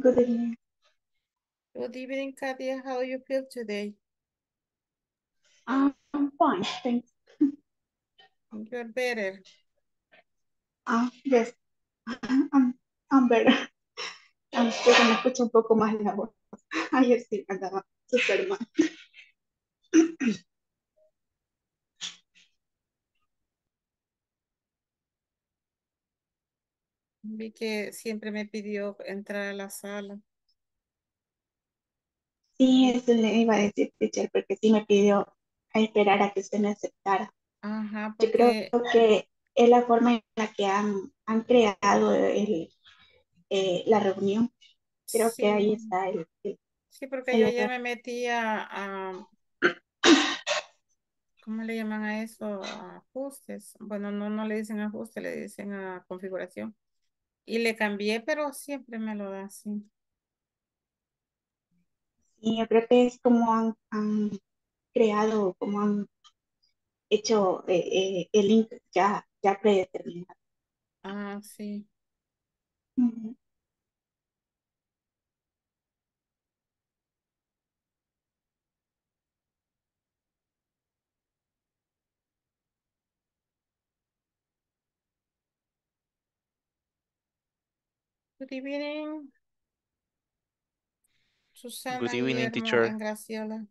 Good evening. Good evening, Katia. How do you feel today? Um, I'm fine, thanks. You're better. Ah, yes, I'm, I'm better. Ah, pero me escucho un poco más la voz. Ayer sí andaba súper mal. Vi que siempre me pidió entrar a la sala. Sí, eso le iba a decir, teacher, porque sí me pidió a esperar a que usted me aceptara. Ajá, Yo creo porque que es la forma en la que han, han creado el, eh, la reunión. Creo que ahí está el, el, sí, porque el yo error. me metí a, a- ¿cómo le llaman a eso? Ajustes. Bueno, no, no le dicen ajuste, le dicen a configuración. Y le cambié, pero siempre me lo da así. Y yo creo que es como han, han creado, como han hecho eh, eh, el link ya, ya predeterminado. Ah, sí. Ujú. Good evening. Susana, Good evening, Guillermo, teacher. and Graciela.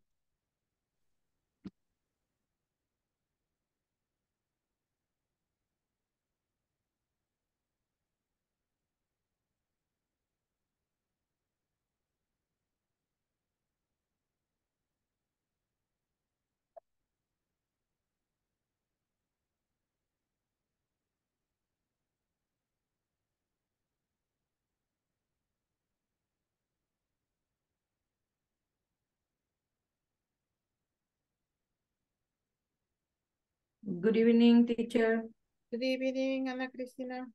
Good evening, teacher. Good evening, Ana Cristina.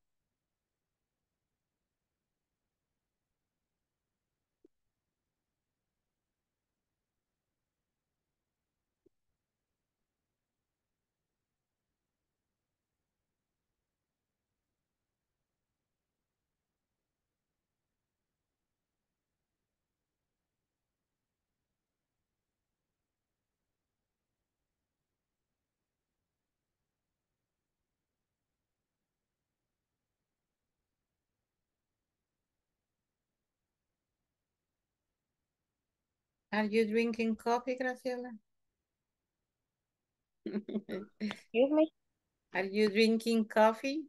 Are you drinking coffee, Graciela? Excuse me. Are you drinking coffee?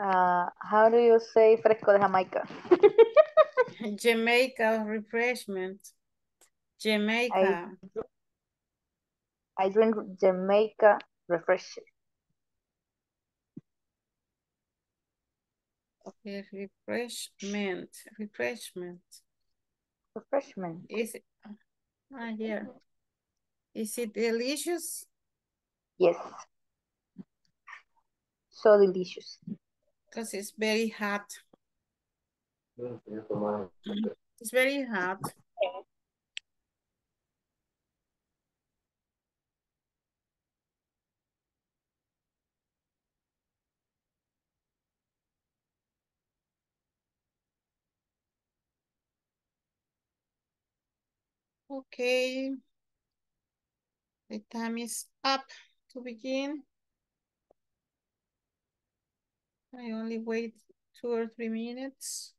Uh, how do you say fresco de Jamaica? Jamaica refreshment. Jamaica. I drink Jamaica refreshment. Okay, refreshment. Refreshment. Refreshment. Is it? Ah, yeah. Is it delicious? Yes. So delicious. Because it's very hot. It's very hot. Okay. The time is up to begin. I only wait two or three minutes.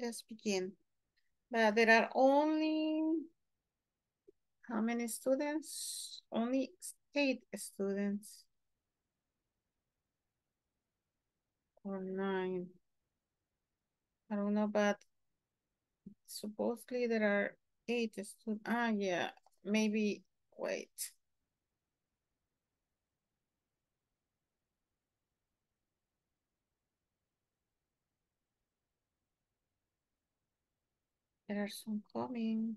Let's begin. But there are only, how many students? Only eight students. Or nine. I don't know, but supposedly there are eight students. Ah, yeah, maybe, wait. There are some coming.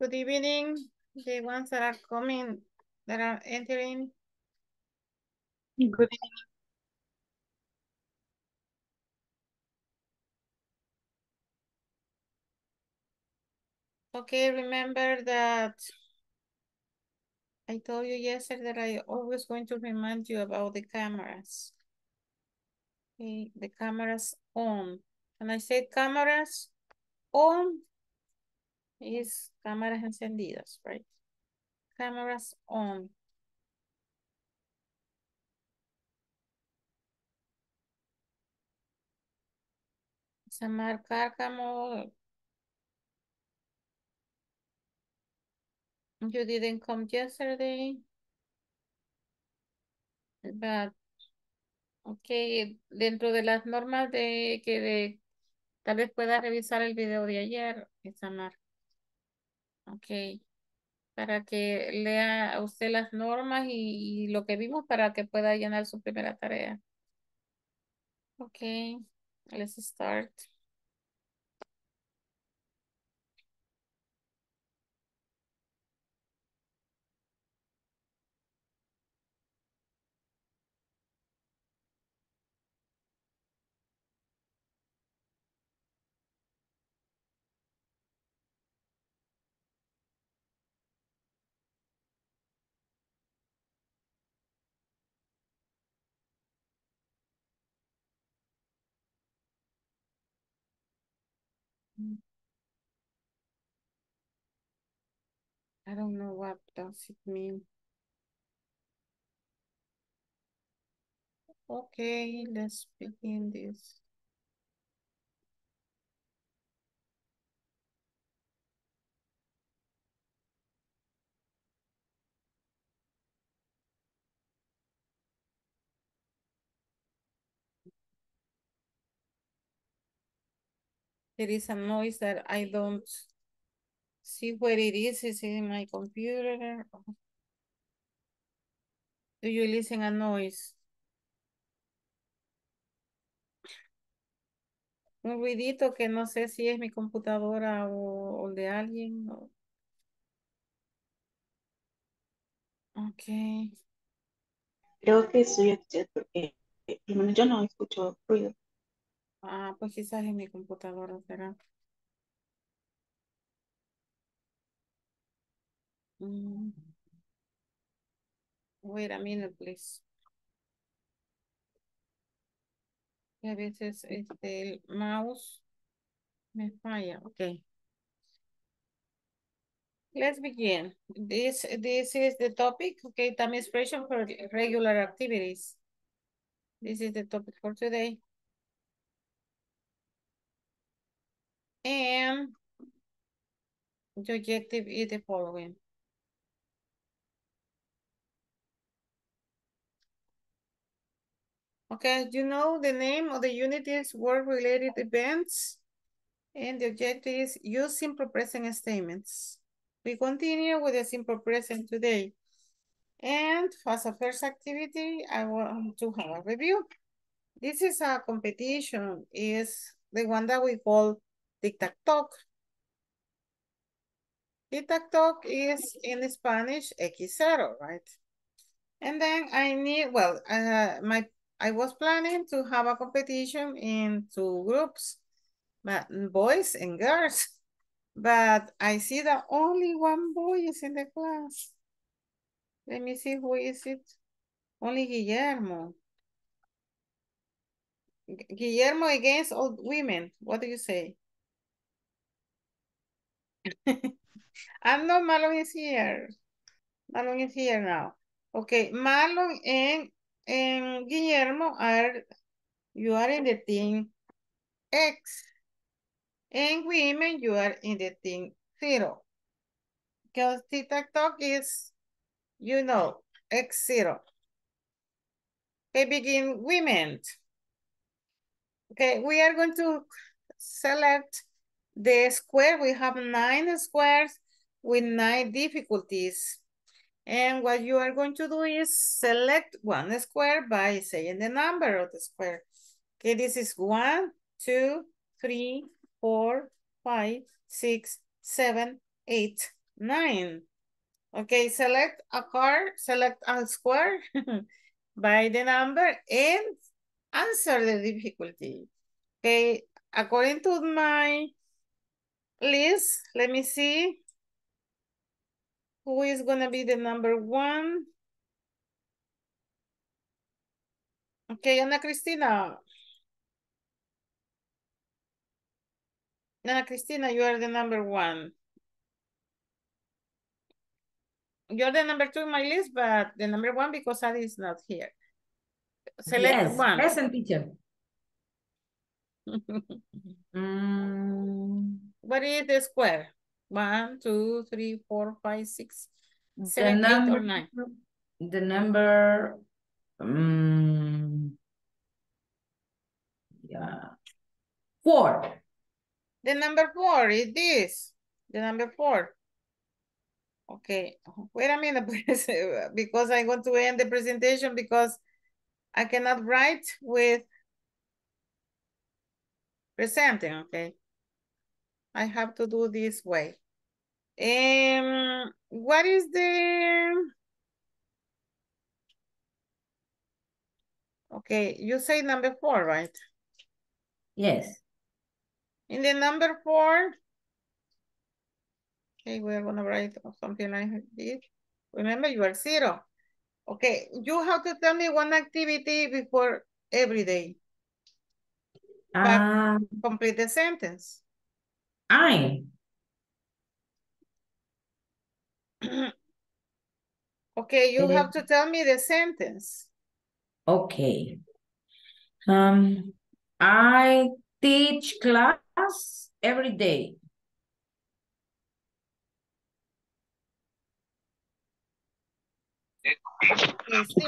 Good evening, the ones that are coming, that are entering. Good Okay, remember that I told you yesterday that I always going to remind you about the cameras. Okay, the cameras on. When I say cameras on, is cámaras encendidas, right? Cameras on. Se marcar como you didn't come yesterday. But, okay, dentro de las normas de que tal vez pueda revisar el video de ayer, Isamar. Ok. Para que lea usted las normas y, y lo que vimos para que pueda llenar su primera tarea. Ok, let's start. I don't know what does it mean. Okay, let's begin this. There is a noise that I don't see where it is. Is it in my computer? Do you listen a noise? Un ruidito que no sé si es mi computadora o, o de alguien. o- Ok. Creo que soy porque eh, yo no escucho ruido. Ah, pues quizás es mi computadora, será. Mm. Wait a minute, please. Y a veces este, el mouse me falla. Ok. Let's begin. This, this is the topic, okay, time expression for regular activities. This is the topic for today. And the objective is the following. Okay, you know the name of the unit is work-related events. And the objective is use simple present statements. We continue with the simple present today. And as a first activity, I want to have a review. This is a competition, is the one that we call tic-tac-toe. Tic-tac-toe is in Spanish zero, right? And then I need, well, uh, my I was planning to have a competition in two groups, boys and girls. But I see that only one boy is in the class. Let me see who is it. Only Guillermo. Guillermo against all women. What do you say? Ah, I'm not Marlon is here. Marlon is here now. Okay, Marlon and, and Guillermo are, you are in the team X. And women, you are in the team zero. Because tic-tac-toe is, you know, X zero. Okay, begin women. Okay, we are going to select the square. We have nine squares with nine difficulties. And what you are going to do is select one square by saying the number of the square. Okay, this is one, two, three, four, five, six, seven, eight, nine. Okay, select a card, select a square by the number and answer the difficulty. Okay, according to my Liz, let me see. Who is gonna be the number one? Okay, Ana Cristina. Ana Cristina, you are the number one. You're the number two in my list, but the number one because Adi is not here. Select yes, one. present teacher. Mm, What is the square? One, two, three, four, five, six, the eight, number, or nine. the number, mm, yeah, four. The number four is this. The number four. Okay, wait a minute, please, because I want to end the presentation because I cannot write with presenting, okay? I have to do this way. Um, what is the... Okay, you say number four, right? Yes. In the number four, okay, we're gonna write something like this. Remember, you are zero. Okay, you have to tell me one activity before every day. Ah, Complete the sentence. I. Okay, you have to tell me the sentence. Okay. Um, I teach class every day.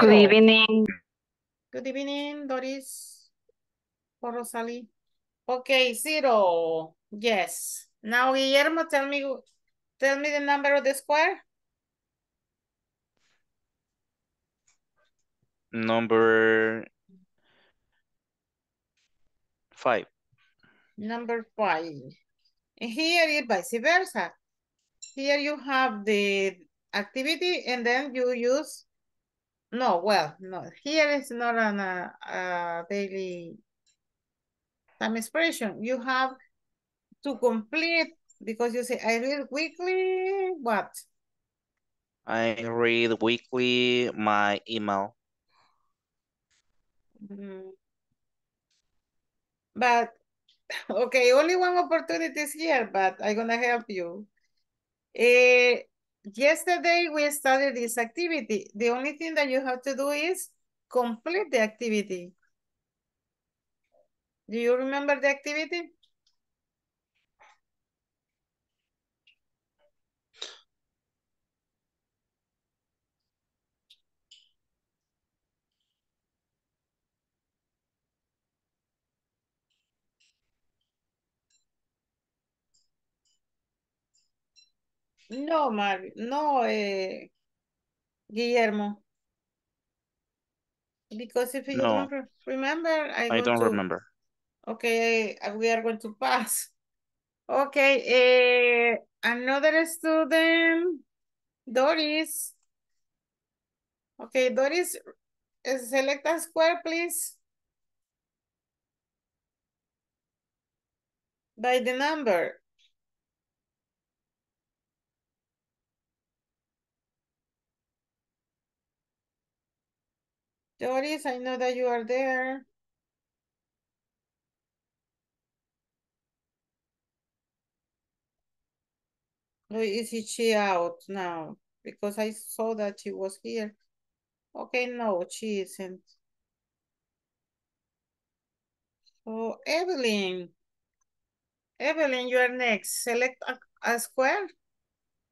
Good evening. Good evening, Doris. Or Rosalie. Okay, zero. Yes. Now, Guillermo, tell me, tell me the number of the square. Number five. Number five. And Here is vice versa. Here you have the activity and then you use, no, well, no, here is not an uh, uh, daily time expression. You have to complete because you say, I read weekly, what? I read weekly my email. Mm. But, okay, only one opportunity is here, but I'm gonna help you. Eh, yesterday we started this activity. The only thing that you have to do is complete the activity. Do you remember the activity? No, Mario, no, eh, Guillermo. Because if you No. don't re- remember, I don't to, remember. okay, we are going to pass. Okay, eh, another student, Doris. Okay, Doris, eh, select a square, please. By the number. Doris, I know that you are there. Is she out now? Because I saw that she was here. Okay, no, she isn't. So Evelyn. Evelyn, you are next. Select a, a square.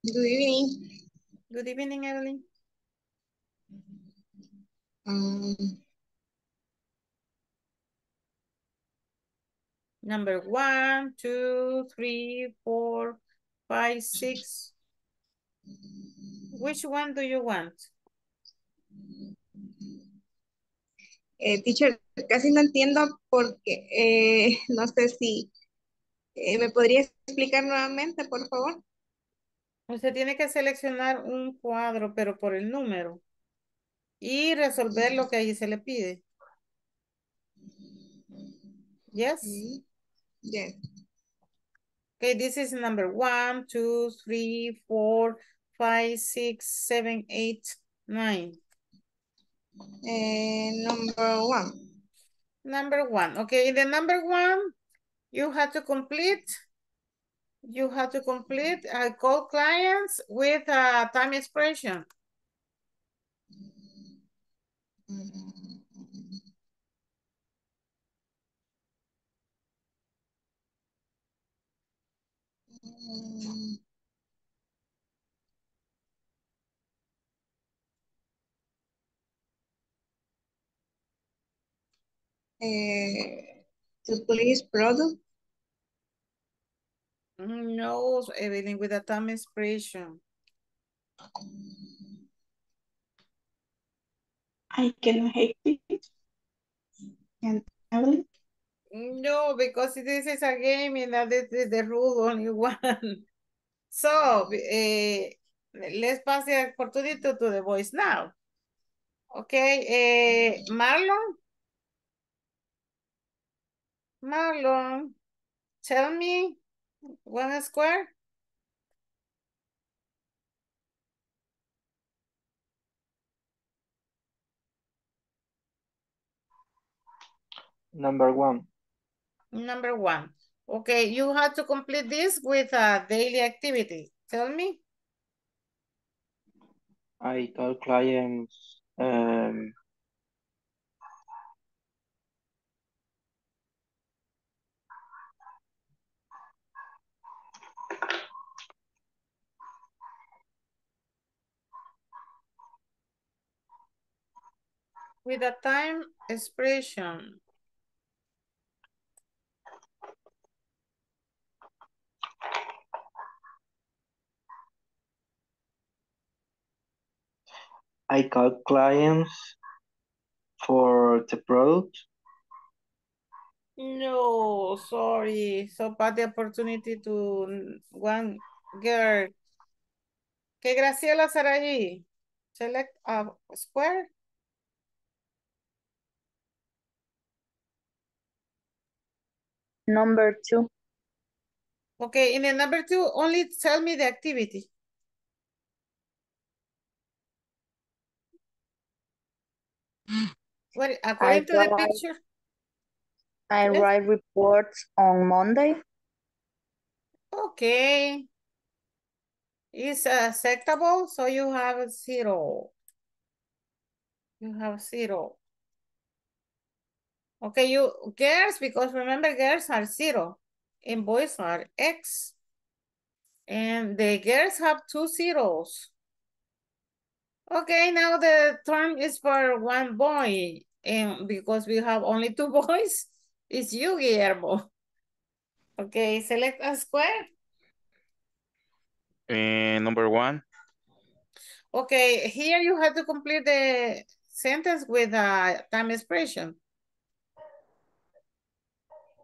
Good evening. Good evening, Evelyn. Um, Number one, two, three, four, five, six. Which one do you want? eh, teacher, casi no entiendo porque eh, no sé si eh, me podría explicar nuevamente, por favor. Usted tiene que seleccionar un cuadro, pero por el número. Y resolver lo que ahí se le pide. Yes. Yes. Okay, this is number one, two, three, four, five, six, seven, eight, nine. Eh, number one. Number one. Okay, the number one, you have to complete. You have to complete. I call clients with a time expression. Mm. Eh, to please product. No, Evelyn, with a time expression. I can hate it. No, because this is a game and that is the rule only one. So, eh, let's pass the opportunity to the voice now. Okay, eh, Marlon? Marlon, tell me one square. Number one, Number one. Okay, you have to complete this with a daily activity. Tell me. I call clients um, With a time expression. I call clients for the product. No, sorry. So pass the opportunity to one girl. ¿Qué Graciela hacer allí? Select a square. Number two. Okay, in the number two, only tell me the activity. What, according to the write- picture, I Yes. write reports on Monday. okay. It's acceptable, so you have zero. You have zero. Okay, you girls, because remember girls are zero and boys are X. And the girls have two zeros. Okay, now the term is for one boy. And because we have only two boys, it's you, Guillermo. Okay, select a square. Eh, number one, Okay, here you have to complete the sentence with a time expression.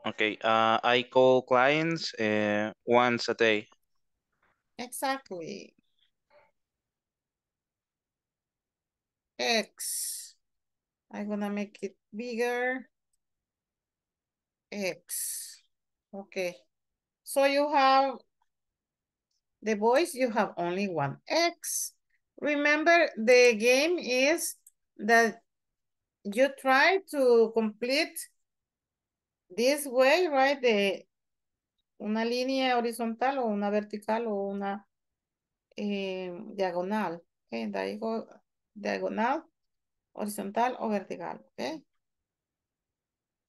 okay. Uh, I call clients uh, once a day. Exactly. X. I'm gonna make it bigger. X. Okay. So you have the boys, you have only one X. Remember, the game is that you try to complete this way, right? The, una línea horizontal o una vertical o una eh, diagonal. Okay, diagonal, horizontal o vertical. Okay.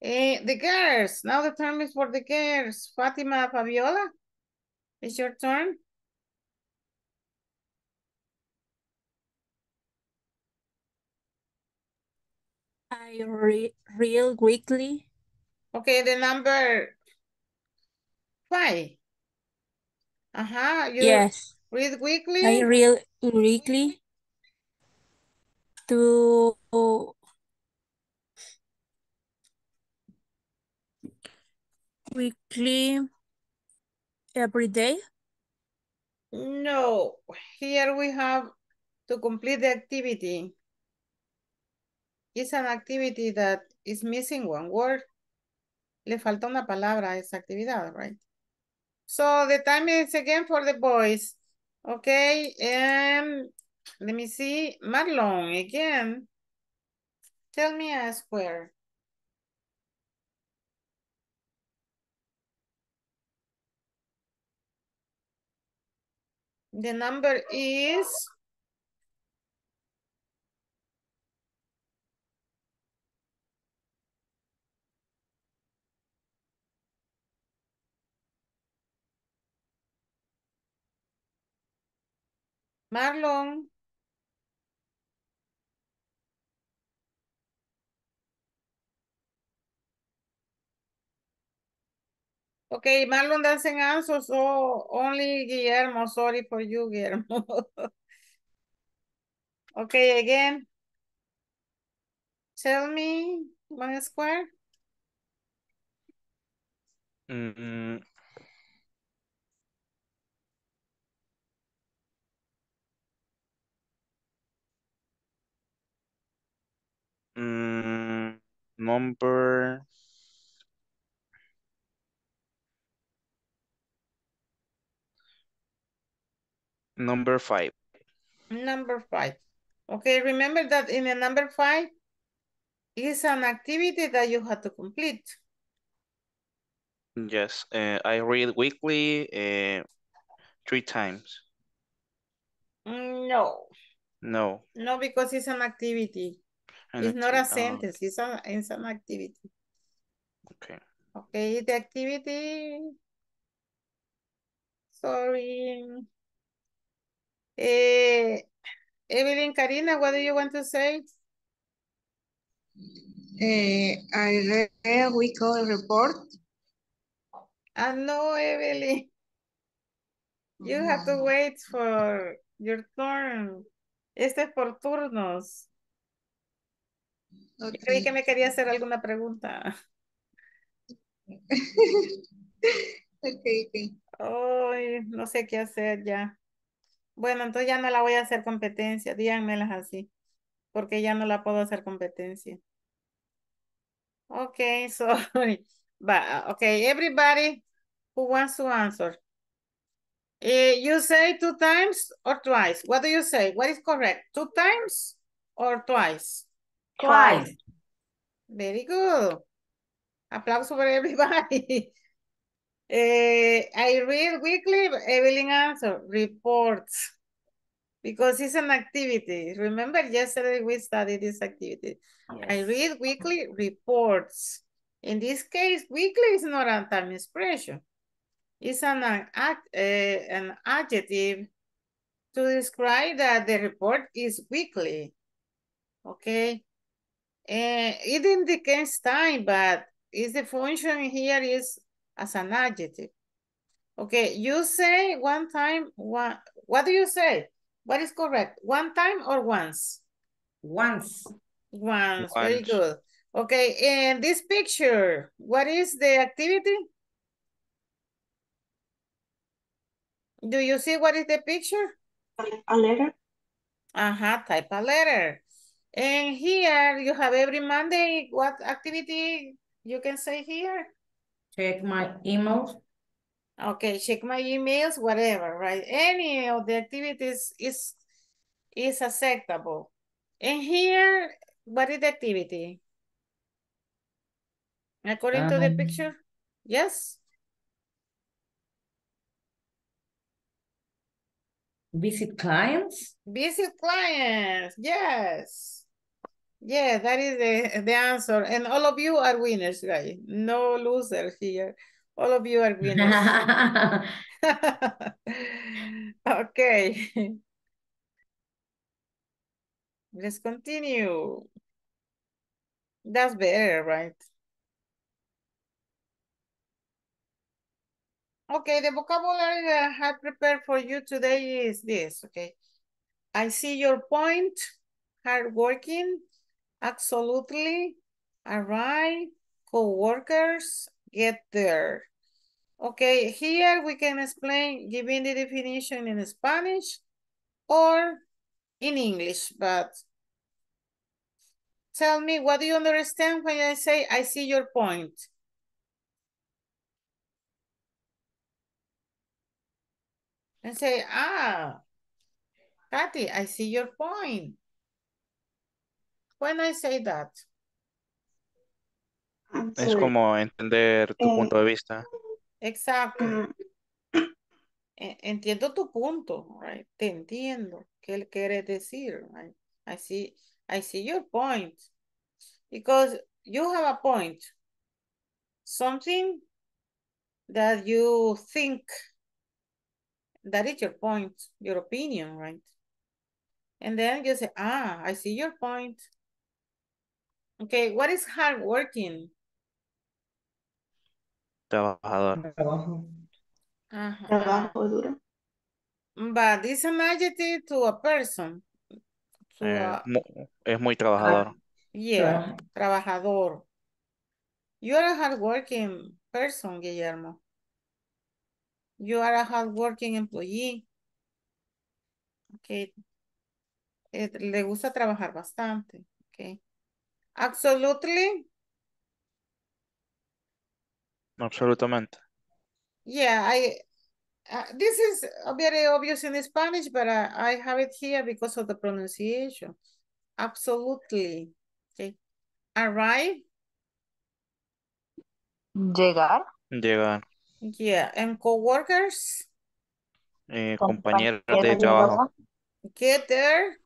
Eh, the girls, now the term is for the girls. Fatima, Fabiola, it's your turn. I re read weekly. Okay, the number five. Uh-huh, Yes, read weekly? I read weekly to weekly every day. No, here we have to complete the activity. It's an activity that is missing one word. Le falta una palabra a esa actividad, right? So the time is again for the boys. Okay, and let me see. Marlon, again. Tell me a square. The number is Marlon. Okay, Marlon doesn't answer, so only Guillermo. Sorry for you, Guillermo. okay, again. Tell me one square. Mm, mm, number number five. Number five. Okay, remember that in the number five is an activity that you have to complete. Yes, uh, I read weekly uh, three times. No, No, no, because it's an activity. an It's not a oh, sentence, it's, a, it's an activity. okay. Okay, the activity. Sorry. Eh, Evelyn Karina, what do you want to say? Eh, I read a weekly report. Ah, no, Evelyn. You have to wait for your turn. Este es por turnos. Yo Creí que Okay. me quería hacer alguna pregunta. Okay, okay. Ay, no sé qué hacer ya. Bueno, entonces ya no la voy a hacer competencia. Díganmelas así. Porque ya no la puedo hacer competencia. Okay, sorry. But, okay, everybody who wants to answer. Eh, you say two times or twice? What do you say? What is correct? Two times or twice? Twice. Very good. Aplauso for everybody. Eh, I read weekly, Evelyn answer, reports. Because it's an activity. Remember yesterday we studied this activity. I read weekly reports. In this case, weekly is not a time expression. It's an, act, uh, an adjective to describe that the report is weekly. Okay. Uh, it indicates time, but is the function here is as an adjective. Okay, you say one time, one, what do you say? What is correct? One time or once? Once. Once, very good. Okay, and this picture, what is the activity? Do you see what is the picture? A letter. Uh-huh, type a letter. And here you have every Monday, what activity you can say here? Check my emails. Okay, check my emails, whatever, right? Any of the activities is, is acceptable. And here, what is the activity? According to the Um, picture? Yes? Visit clients. Visit clients, yes. Yeah, that is the, the answer. And all of you are winners, guys. No losers here. All of you are winners. okay. Let's continue. That's better, right? Okay, the vocabulary that I prepared for you today is this, okay? I see your point, hardworking, absolutely, arrive, co-workers, get there. Okay, here we can explain giving the definition in Spanish or in English, but tell me, what do you understand when I say, I see your point? and say, ah, Kathy, I see your point. When I say that, Es sorry. como entender tu Eh, punto de vista. exacto. Ah, E- Entiendo tu punto, right? Te entiendo. ¿Qué quieres decir? Right? I see, I see your point. Because you have a point. Something that you think that is your point, your opinion, right? And then you say, ah, I see your point. Okay, what is hard working? Trabajador. Trabajo. Duro. But it's an adjective to a person. To Eh, a, es muy trabajador. yeah, Trabaja- trabajador. You are a hardworking person, Guillermo. You are a hardworking employee. Okay. Eh, le gusta trabajar bastante. Okay. Absolutely. Absolutamente. Yeah, I, uh, this is very obvious in Spanish, but I, I have it here because of the pronunciation. Absolutely. Okay. Arrive. Llegar. Llegar. Yeah. And coworkers. Eh, Compañero compañeros de trabajo. Get there.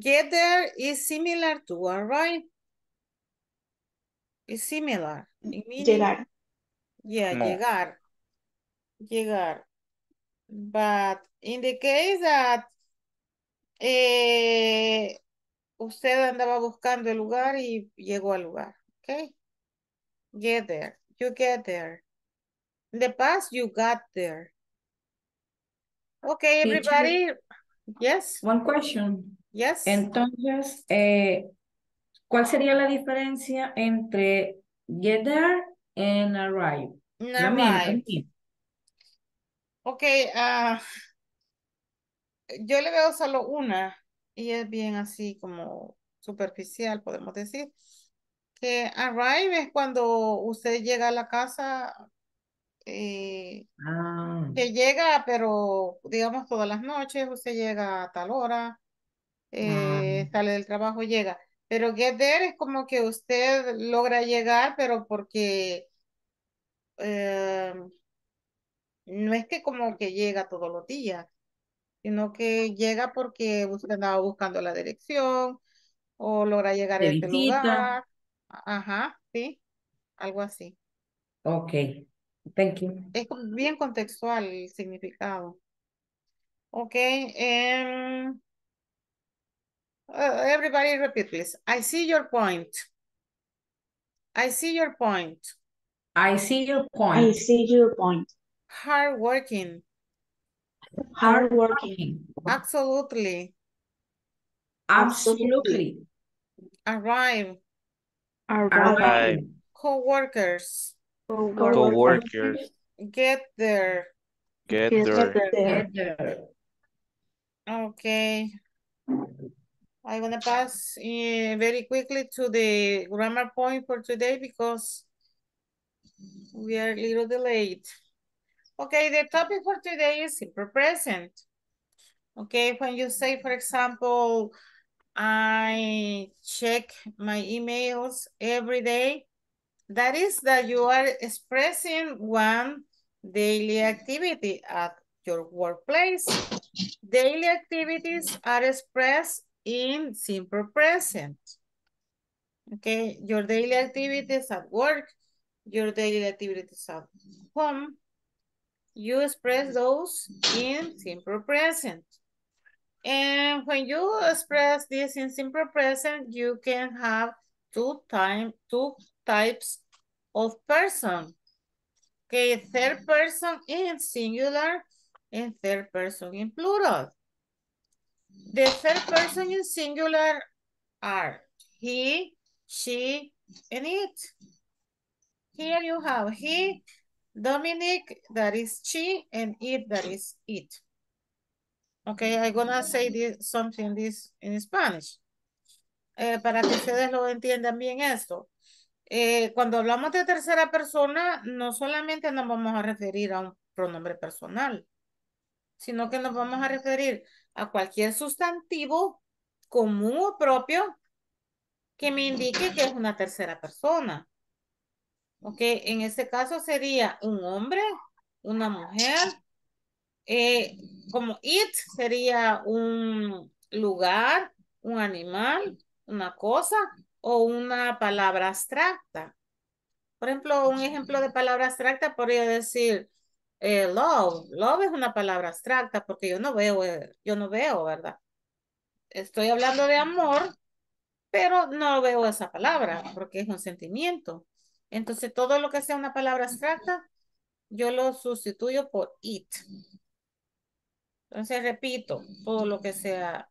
Get there is similar to arrive. It's similar. in meaning. Llegar. Yeah, No. llegar. Llegar. But in the case that eh, usted andaba buscando el lugar y llegó al lugar, okay? Get there. You get there. In the past, you got there. Okay, everybody. Yes, One question. Yes. Entonces, eh, ¿cuál sería la diferencia entre get there and arrive? Misma, la Alright. misma. Ok, ah, yo le veo solo una y es bien así como superficial, podemos decir. Que arrive es cuando usted llega a la casa, eh, Ah, que llega, pero digamos todas las noches, usted llega a tal hora, eh, sale del trabajo, llega. Pero get there es como que usted logra llegar, pero porque eh, no es que como que llega todos los días, sino que llega porque usted andaba buscando la dirección o logra llegar a este lugar. Ajá, sí, algo así. Ok, thank you. Es bien contextual el significado. Ok, em, uh, everybody repeat please. I see your point. I see your point. I see your point. I see your point. Hard working. Hard working. Absolutely. Absolutely. Arrive. Arrive. Arrive. Co-workers. Coworkers. Get there. Get Get there. there. Get there. Okay. I'm gonna pass eh, very quickly to the grammar point for today because we are a little delayed. Okay, the topic for today is simple present. Okay, when you say, for example, I check my emails every day, that is that you are expressing one daily activity at your workplace. Daily activities are expressed in simple present. Okay, your daily activities at work, your daily activities at home, you express those in simple present. And when you express this in simple present, you can have two time, two types of person. Okay, third person in singular and third person in plural. The third person in singular are he, she, and it. Here you have he, Dominic, that is she, and it, that is it. Okay, I'm gonna say this, something this in Spanish. Eh, para que ustedes lo entiendan bien esto. eh, cuando hablamos de tercera persona, no solamente nos vamos a referir a un pronombre personal, sino que nos vamos a referir a cualquier sustantivo común o propio que me indique que es una tercera persona. Ok, en este caso sería un hombre, una mujer, eh, como it sería un lugar, un animal, una cosa o una palabra abstracta. Por ejemplo, un ejemplo de palabra abstracta podría decir eh, love. Love es una palabra abstracta porque yo no veo, eh, yo no veo, ¿verdad? Estoy hablando de amor, pero no veo esa palabra porque es un sentimiento. Entonces, todo lo que sea una palabra abstracta, yo lo sustituyo por it. Entonces, repito, todo lo que sea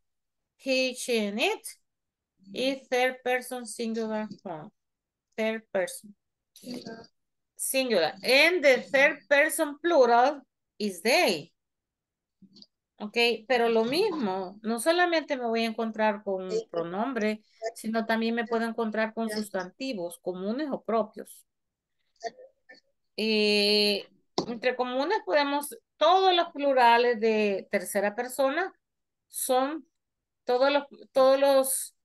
he, she, and it, y third person singular form. Third person. Singular. And the third person plural is they. Ok, pero lo mismo, no solamente me voy a encontrar con un pronombre, sino también me puedo encontrar con sustantivos comunes o propios. Eh, entre comunes podemos, todos los plurales de tercera persona son todos los, todos los,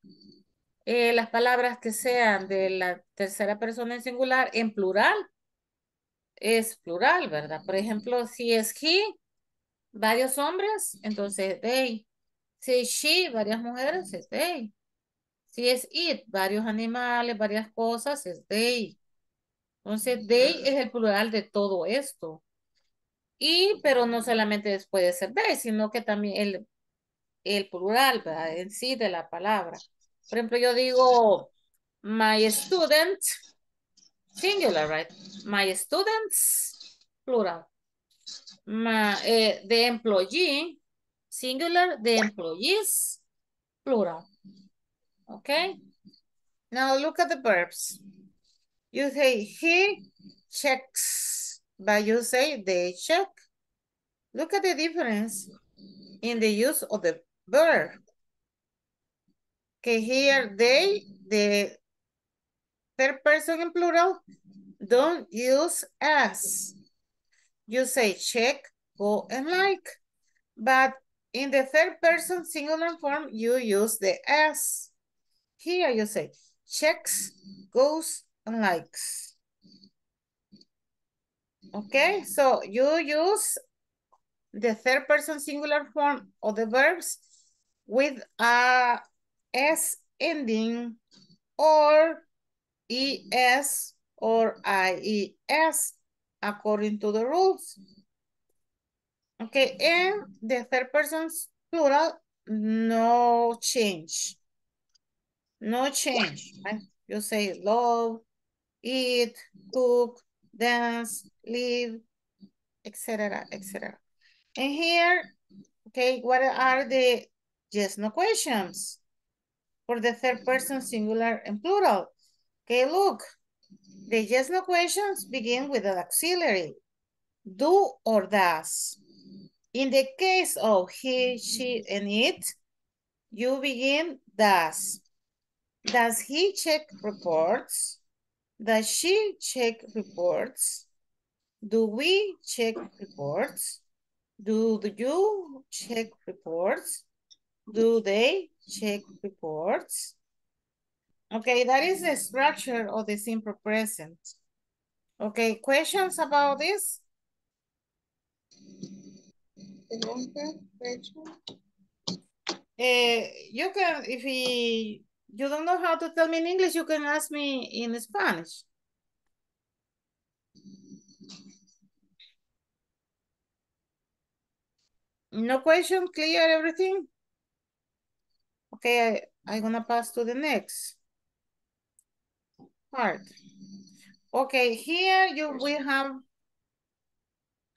eh, las palabras que sean de la tercera persona en singular en plural, es plural, ¿verdad? Por ejemplo, si es he, varios hombres, entonces they. Si es she, varias mujeres, es they. Si es it, varios animales, varias cosas, es they. Entonces, they es el plural de todo esto. Y, pero no solamente puede ser they, sino que también el, el plural, ¿verdad? En sí de la palabra. Por ejemplo, yo digo, my student, singular, right? My students, plural. My, eh, the employee, singular, the employees, plural. Okay? Now look at the verbs. You say he checks, but you say they check. Look at the difference in the use of the verb. Okay, here they, the third person in plural, don't use as. You say check, go, and like. But in the third person singular form, you use the as. Here you say checks, goes, and likes. Okay, so you use the third person singular form of the verbs with a S ending or ES or IES according to the rules. Okay, and the third person's plural, no change. No change. Right? You say love, eat, cook, dance, live, etc., etc. And here, okay, what are the yes, no questions for the third person singular and plural? Okay, look, the yes, no questions begin with an auxiliary, do or does. In the case of he, she, and it, you begin does. Does he check reports? Does she check reports? Do we check reports? Do you check reports? Do they check reports? Okay, that is the structure of the simple present. Okay, questions about this? Uh, you can, if he, you don't know how to tell me in English, you can ask me in Spanish. No question, clear everything? Okay, I, I'm gonna pass to the next part. Okay, here you we have,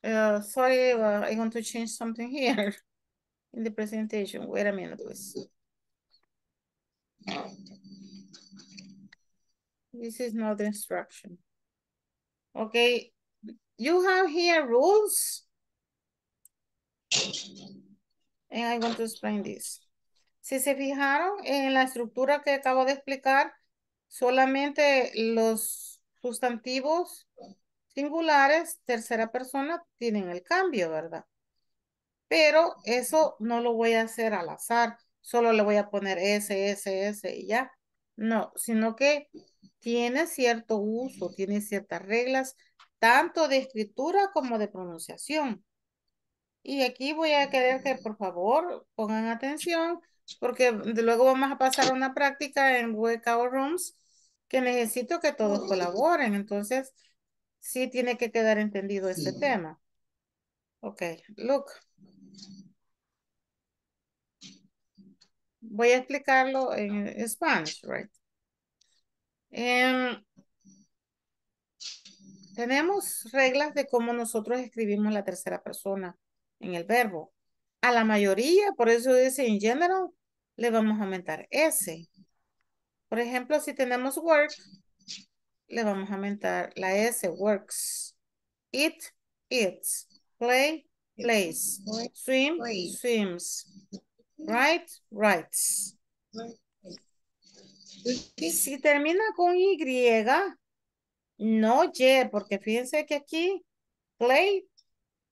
uh, sorry, uh, I'm going to change something here in the presentation. Wait a minute, please. This is not the instruction. Okay, you have here rules. And I'm going to explain this. Si se fijaron en la estructura que acabo de explicar, Solamente los sustantivos singulares, tercera persona, tienen el cambio, ¿verdad? Pero eso no lo voy a hacer al azar. Solo le voy a poner S, S, S y ya. No, sino que tiene cierto uso, tiene ciertas reglas, tanto de escritura como de pronunciación. Y aquí voy a querer que por favor pongan atención porque luego vamos a pasar a una práctica en Workout Rooms que necesito que todos colaboren. Entonces, sí tiene que quedar entendido este tema. Ok, look. Voy a explicarlo en Spanish, right? Em, tenemos reglas de cómo nosotros escribimos la tercera persona en el verbo. A la mayoría, por eso dice en general, le vamos a aumentar S. Por ejemplo, si tenemos work, le vamos a aumentar la S, works. Eat, eats. Play, plays. Swim, swims. Write, writes. Si termina con Y, no Y, porque fíjense que aquí, play,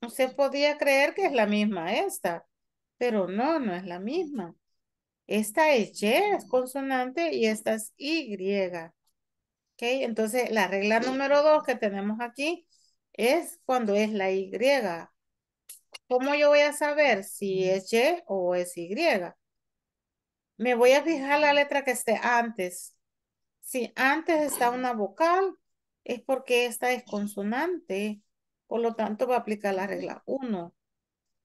usted podría creer que es la misma esta, pero no, no es la misma. Esta es Y, es consonante, y esta es Y. Ok, entonces la regla número dos que tenemos aquí es cuando es la Y. ¿Cómo yo voy a saber si es Y o es Y? Me voy a fijar la letra que esté antes. Si antes está una vocal, es porque esta es consonante. Por lo tanto, va a aplicar la regla 1.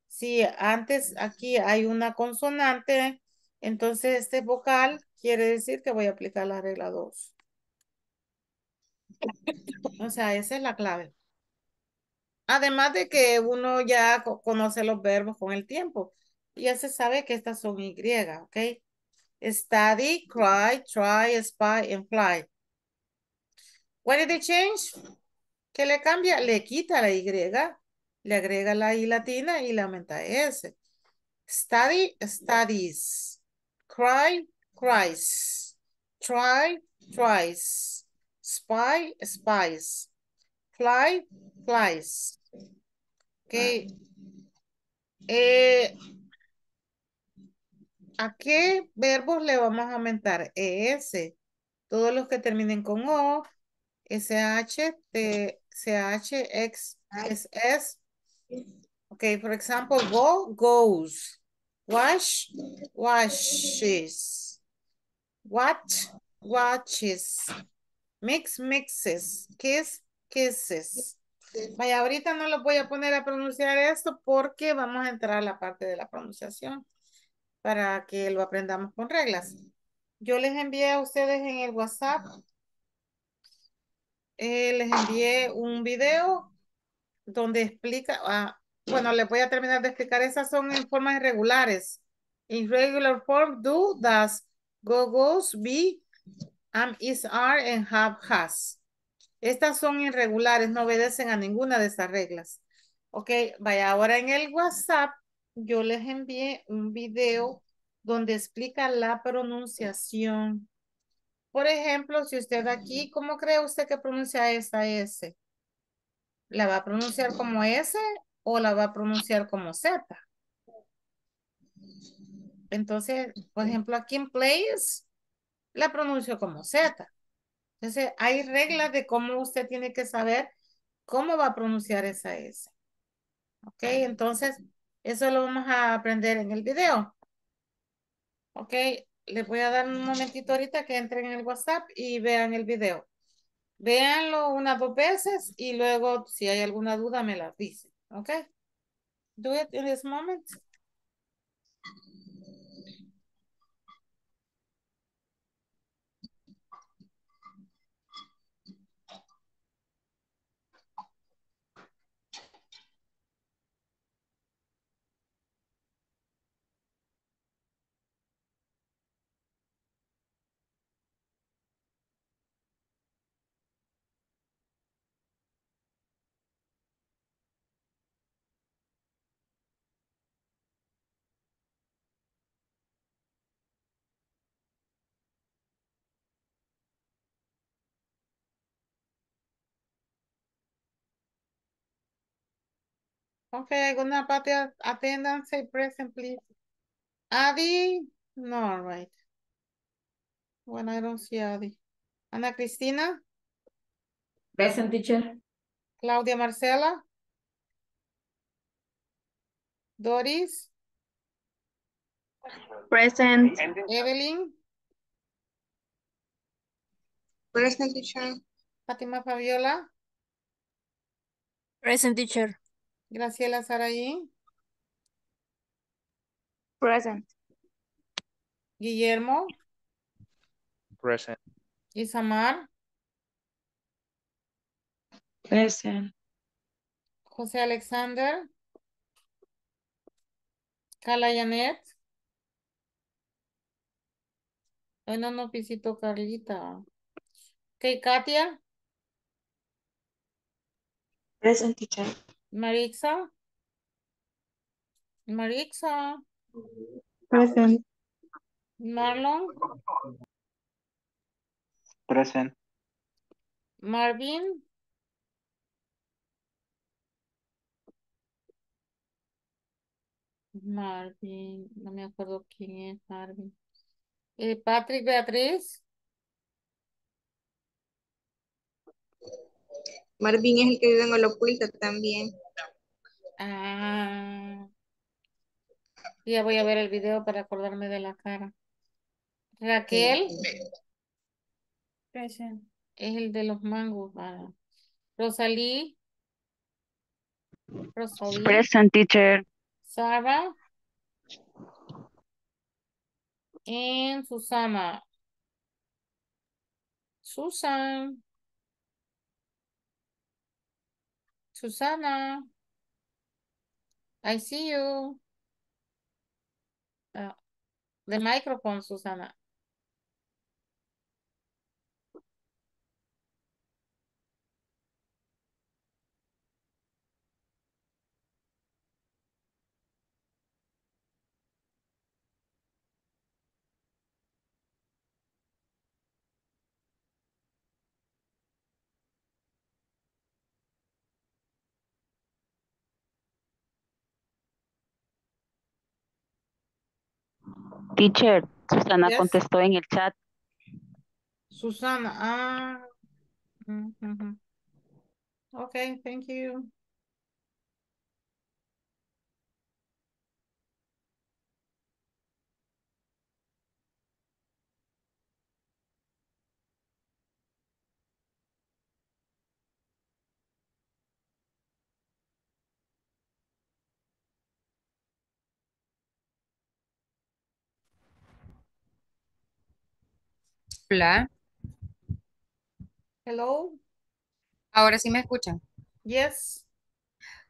Si antes aquí hay una consonante, entonces este vocal quiere decir que voy a aplicar la regla 2. O sea, esa es la clave. Además de que uno ya conoce los verbos con el tiempo. Ya se sabe que estas son Y, ¿ok? Study, cry, try, spy, and fly. What did they change? ¿Qué le cambia? Le quita la Y, le agrega la I latina y le aumenta S. Study, studies. Cry, cries. Try, tries. Spy, spies. Fly, flies. Ok. Eh, ¿A qué verbos le vamos a aumentar? ES. Todos los que terminen con O, SH, T, CH, X, SS. Ok, for example, go, goes. Wash, washes. Watch, watches. Mix, mixes. Kiss, kisses. Vaya, ahorita no lo voy a poner a pronunciar esto porque vamos a entrar a la parte de la pronunciación para que lo aprendamos con reglas. Yo les envié a ustedes en el WhatsApp, eh, les envié un video donde explica, ah, bueno, les voy a terminar de explicar, esas son en formas irregulares. Irregular form, do, does, go, goes, be, am, is, are, and have, has. Estas son irregulares, no obedecen a ninguna de estas reglas. Ok, vaya, ahora en el WhatsApp yo les envié un video donde explica la pronunciación. Por ejemplo, si usted aquí, ¿cómo cree usted que pronuncia esta S? ¿La va a pronunciar como S o la va a pronunciar como Z? Entonces, por ejemplo, aquí en Place, la pronuncio como Z. Entonces, hay reglas de cómo usted tiene que saber cómo va a pronunciar esa S. Ok, entonces, eso lo vamos a aprender en el video. Ok, les voy a dar un momentito ahorita que entren en el WhatsApp y vean el video. Véanlo unas dos veces y luego si hay alguna duda me la dicen. Ok. Do it in this moment. Okay, alguna parte attendance, say present, please. Adi, no, right. When I don't see Adi. Ana Cristina, Present teacher. Claudia Marcela. Doris, Present. Evelyn, Present teacher. Fátima Fabiola, Present teacher. Graciela Saraí, Present. Guillermo, Present. Isamar, Present. José Alexander, Carla Janet. Hoy no nos visitó Carlita. Ok, Katia, Present teacher. Marixa. Marixa, Present. Marlon, Present. Marvin. Marvin, no me acuerdo quién es Marvin. Eh, Patrick Beatriz, Marvin es el que vive en Olopuilta también. Ah, ya voy a ver el video para acordarme de la cara. Raquel, Present. es el de los mangos. ah. Rosalí, Rosalí, Present teacher. Sara, y Susana. Susan. Susana. I see you. Ah, the microphone, Susana. Teacher, Susana Yes. contestó en el chat. Susana. Ah. mm, ujú. Okay, thank you. Hola, Hello. ahora sí me escuchan. Yes.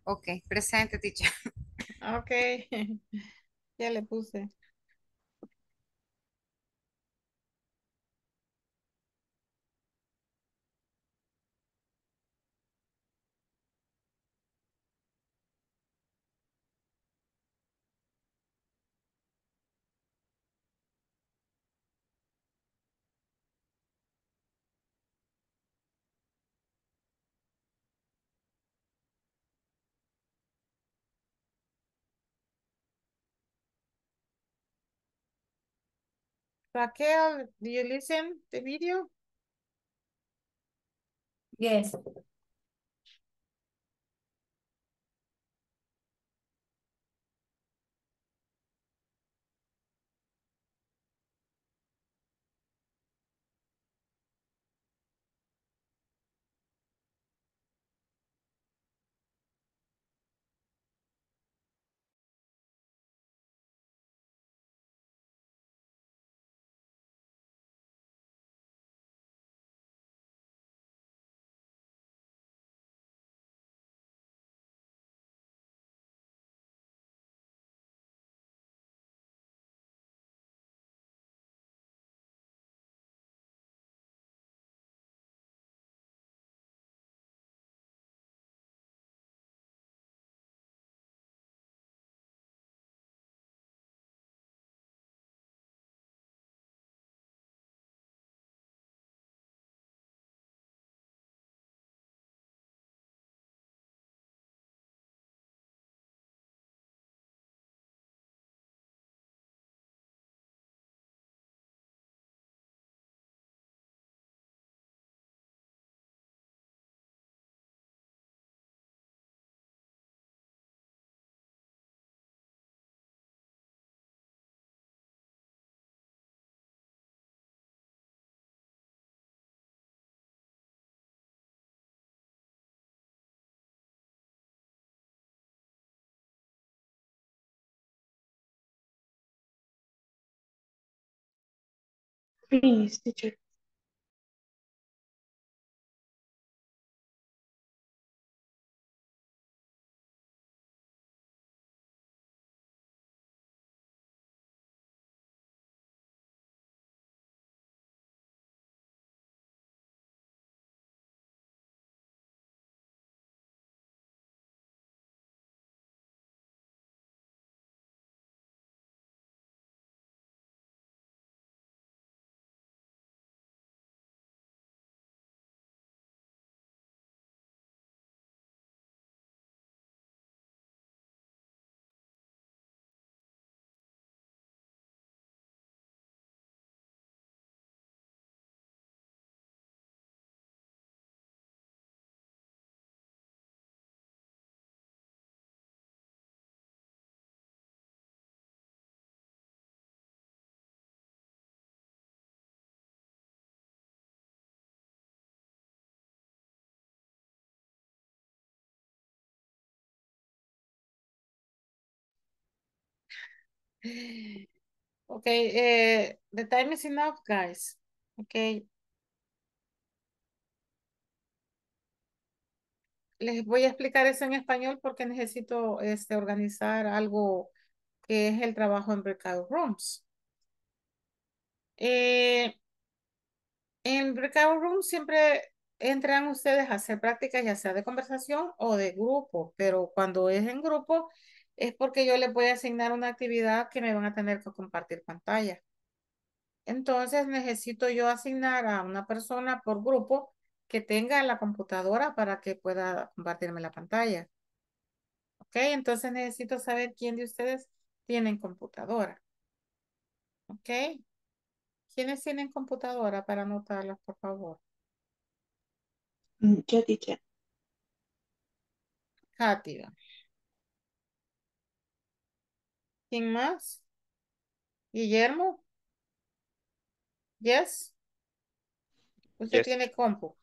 Ok, presente, teacher. Okay. Ya le puse. Raquel, do you listen the video? Yes. Please, teacher. Okay, eh, the time is enough, guys. Okay. Les voy a explicar eso en español porque necesito este, organizar algo que es el trabajo en breakout rooms. Eh, en breakout rooms siempre entran ustedes a hacer prácticas ya sea de conversación o de grupo, pero cuando es en grupo es porque yo les voy a asignar una actividad que me van a tener que compartir pantalla. Entonces necesito yo asignar a una persona por grupo que tenga la computadora para que pueda compartirme la pantalla. Ok, entonces necesito saber quién de ustedes tienen computadora. Ok. ¿Quiénes tienen computadora para anotarlas, por favor? Mm, Yo. Katy. ¿Quién más? Guillermo. Yes. Usted Yes. tiene compu.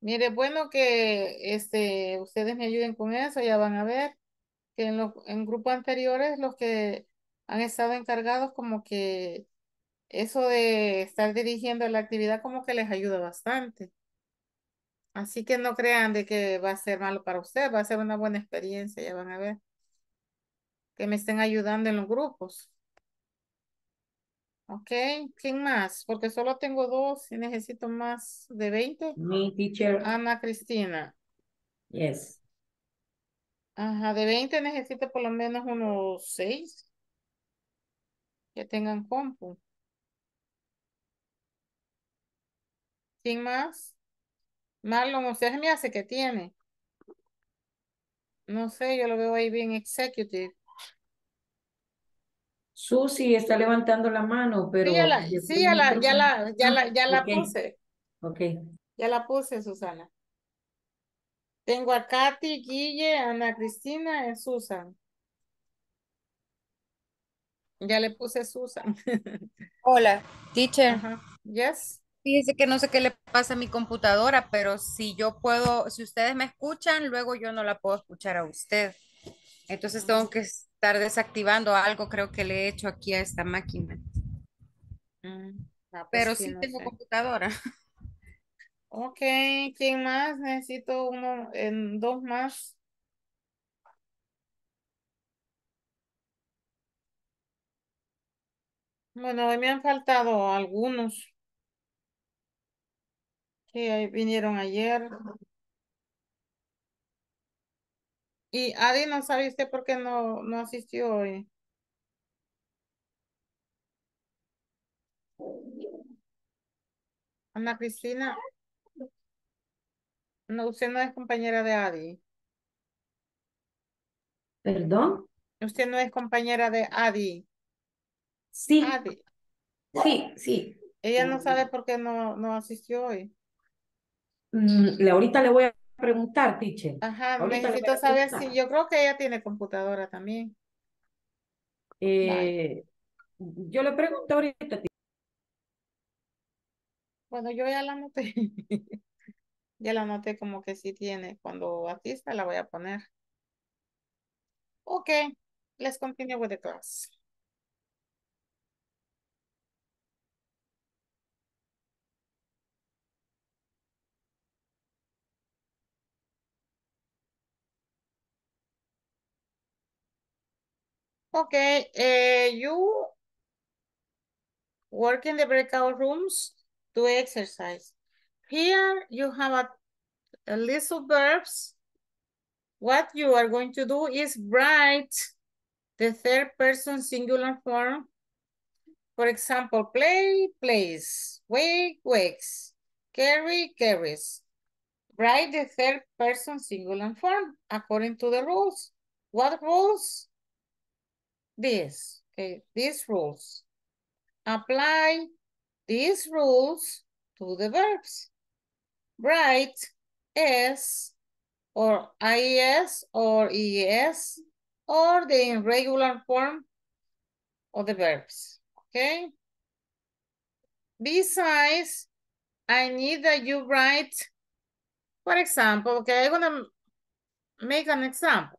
Mire, bueno que este, ustedes me ayuden con eso, ya van a ver que en los en grupos anteriores los que han estado encargados como que eso de estar dirigiendo la actividad como que les ayuda bastante. Así que no crean de que va a ser malo para usted, va a ser una buena experiencia, ya van a ver. Que me estén ayudando en los grupos. Ok, ¿quién más? Porque solo tengo dos y necesito más de 20. Me, teacher. Ana Cristina. Yes. Ajá, de 20 necesito por lo menos unos 6 que tengan compu. ¿Quién más? Marlon, usted se me hace que tiene. No sé, yo lo veo ahí bien executive. Susi está levantando la mano, pero... Sí, ya la, sí, ya la, ya la, ya la, ya la Ok. puse. Ok. Ya la puse, Susana. Tengo a Katy, Guille, Ana Cristina y Susan. Ya le puse Susan. Hola, teacher. Ajá. Yes. Fíjese que no sé qué le pasa a mi computadora, pero si yo puedo, si ustedes me escuchan, luego yo no la puedo escuchar a usted. Entonces tengo que estar desactivando algo, creo que le he hecho aquí a esta máquina. Mm, pues Pero sí, sí no tengo sé. computadora. Ok, ¿quién más? Necesito uno, en dos más. Bueno, hoy me han faltado algunos que ahí vinieron ayer. Y Adi, ¿no sabe usted por qué no, no asistió hoy? Ana Cristina. No, usted no es compañera de Adi. ¿Perdón? Usted no es compañera de Adi. Sí, Adi. sí, sí. Ella no sabe por qué no, no asistió hoy. Mm, le- ahorita le voy a preguntar, teacher. Ajá, Ahorita necesito saber si, yo creo que ella tiene computadora también. Eh, yo le pregunto ahorita, teacher. Bueno, yo ya la anoté. Ya la anoté como que sí tiene. Cuando asista la voy a poner. Ok, let's continue with the class. Okay, uh, you work in the breakout rooms to exercise. Here you have a, a list of verbs. What you are going to do is write the third person singular form. For example, play, plays, wake, wakes, carry, carries. Write the third person singular form according to the rules. What rules? This, okay, these rules. Apply these rules to the verbs. Write S or IES or ES or the irregular form of the verbs, okay? Besides, I need that you write, for example, okay, I'm gonna make an example.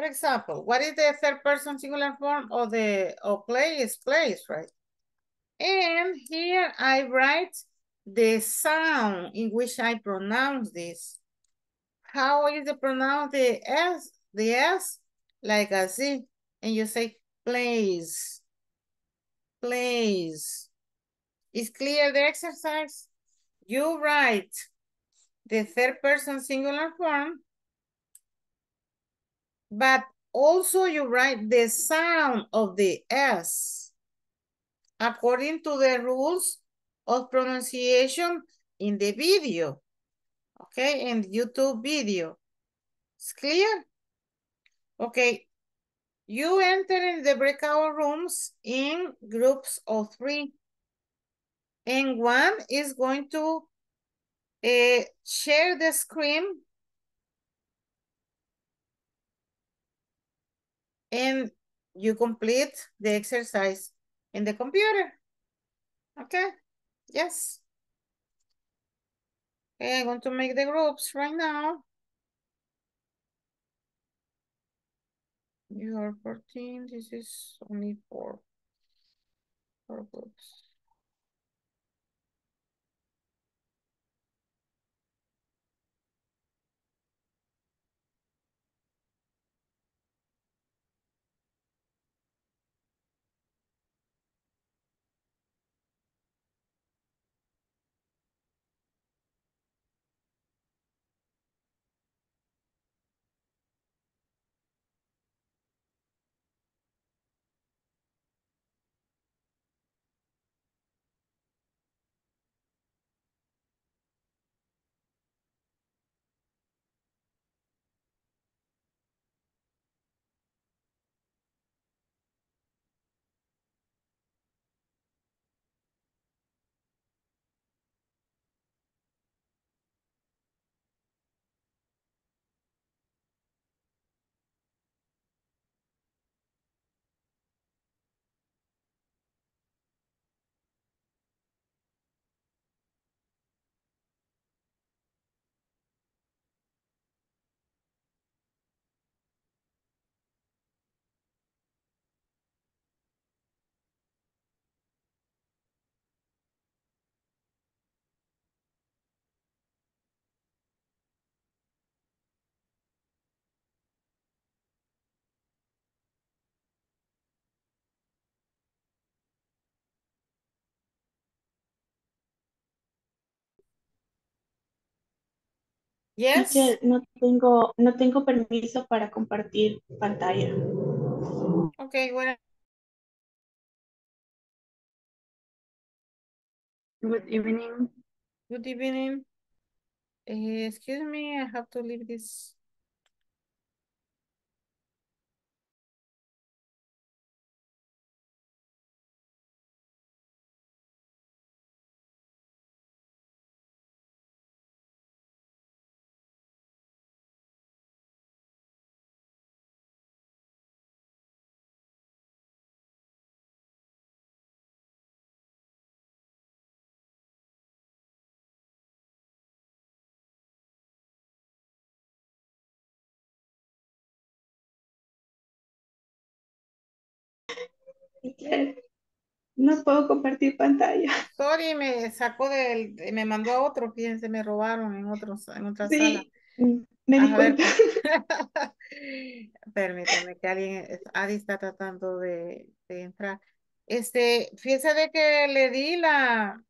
For example, what is the third person singular form of the of play is place, right? And here I write the sound in which I pronounce this. How is the pronounce the S, the S? Like a Z, and you say plays, plays. Is clear the exercise? You write the third person singular form, but also you write the sound of the S according to the rules of pronunciation in the video. Okay, in YouTube video. It's clear? Okay. You enter in the breakout rooms in groups of three. And one is going to uh, share the screen and you complete the exercise in the computer. Okay, yes. Okay, I'm going to make the groups right now. You are 14, this is only four, four groups. Yes. Teacher, no tengo, no tengo permiso para compartir pantalla. Okay, bueno. Good evening. Good evening. Eh, excuse me, I have to leave this. No puedo compartir pantalla. Sorry, me sacó del, me mandó a otro, fíjense, me robaron en otros, en otra Sí, sala. me di ver, cuenta. Permítame que alguien, Adi está tratando de, de entrar. Este, fíjese de que le di la,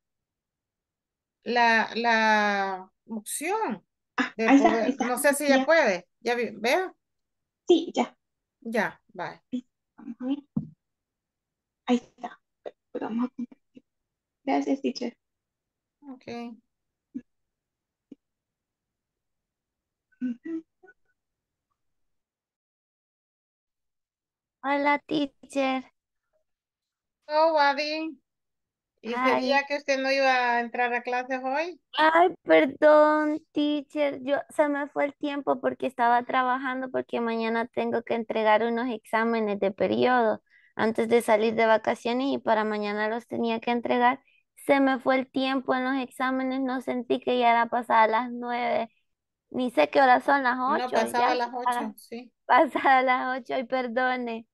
la, la opción de Ahí está, ahí poder, está. no sé si ya Ya. puede, ya vea, Sí, ya. ya, bye. Vamos a ver. Ahí está. Pero vamos a compartir. Gracias, teacher. Okay. Ujú. Hola, teacher. Oh, Adi, ¿y sabía que usted no iba a entrar a clases hoy? ay, perdón, teacher. Yo se me fue el tiempo porque estaba trabajando porque mañana tengo que entregar unos exámenes de periodo antes de salir de vacaciones y para mañana los tenía que entregar. Se me fue el tiempo en los exámenes, no sentí que ya era pasada las nueve, ni sé qué horas son las No, ocho, pasaba ya a las pasada, ocho, sí. pasada las ocho, y perdone.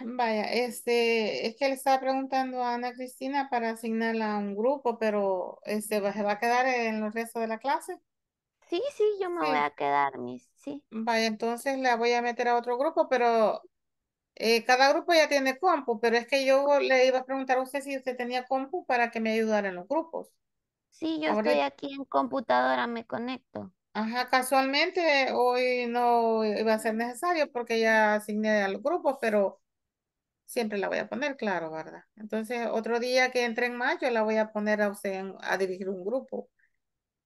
Vaya, este, es que le estaba preguntando a Ana Cristina para asignarla a un grupo, pero este, ¿va- ¿se va a quedar en los restos de la clase? Sí, sí, yo me voy Sí. a quedar, mis, sí. Vaya, entonces la voy a meter a otro grupo, pero eh, cada grupo ya tiene compu, pero es que yo le iba a preguntar a usted si usted tenía compu para que me ayudara en los grupos. Sí, yo estoy aquí en computadora, me conecto. ajá, casualmente hoy no iba a ser necesario porque ya asigné a los grupos, pero siempre la voy a poner, claro, ¿verdad? Entonces, otro día que entre en más, yo la voy a poner a usted en- a dirigir un grupo.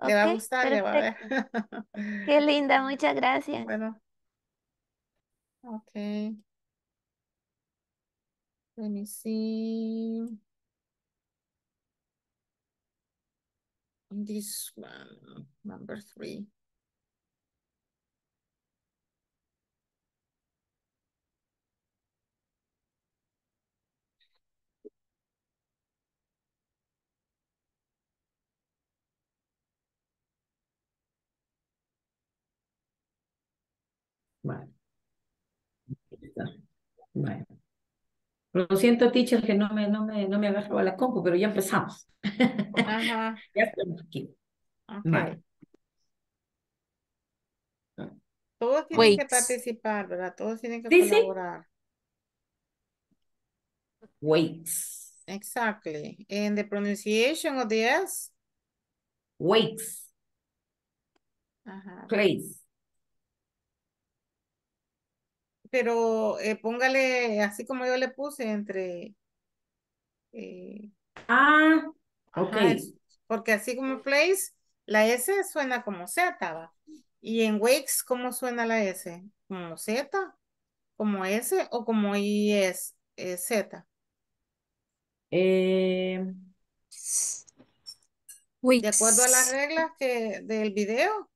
Le va a gustar, le va a ver. perfecto. Qué linda, muchas gracias. Bueno, ok. Let me see. This one, number three. Vale. Vale. Lo siento, teacher, que no me, no me, no me agarraba la compu, pero ya empezamos. Ajá, Ya estamos aquí. ok. Vale. Todos tienen que Wait. participar, ¿verdad? Todos tienen que Sí, sí. colaborar. Weights. Exactly. And the pronunciation of the S. Weights. Ajá. Place. Pero eh, póngale así como yo le puse entre. eh, Ah, ok. Ajá, porque así como place, la S suena como Z, ¿va? Y en wakes, ¿cómo suena la S? ¿Como Z? ¿Como S o como I es eh, Z? Eh, De acuerdo a las reglas que del video,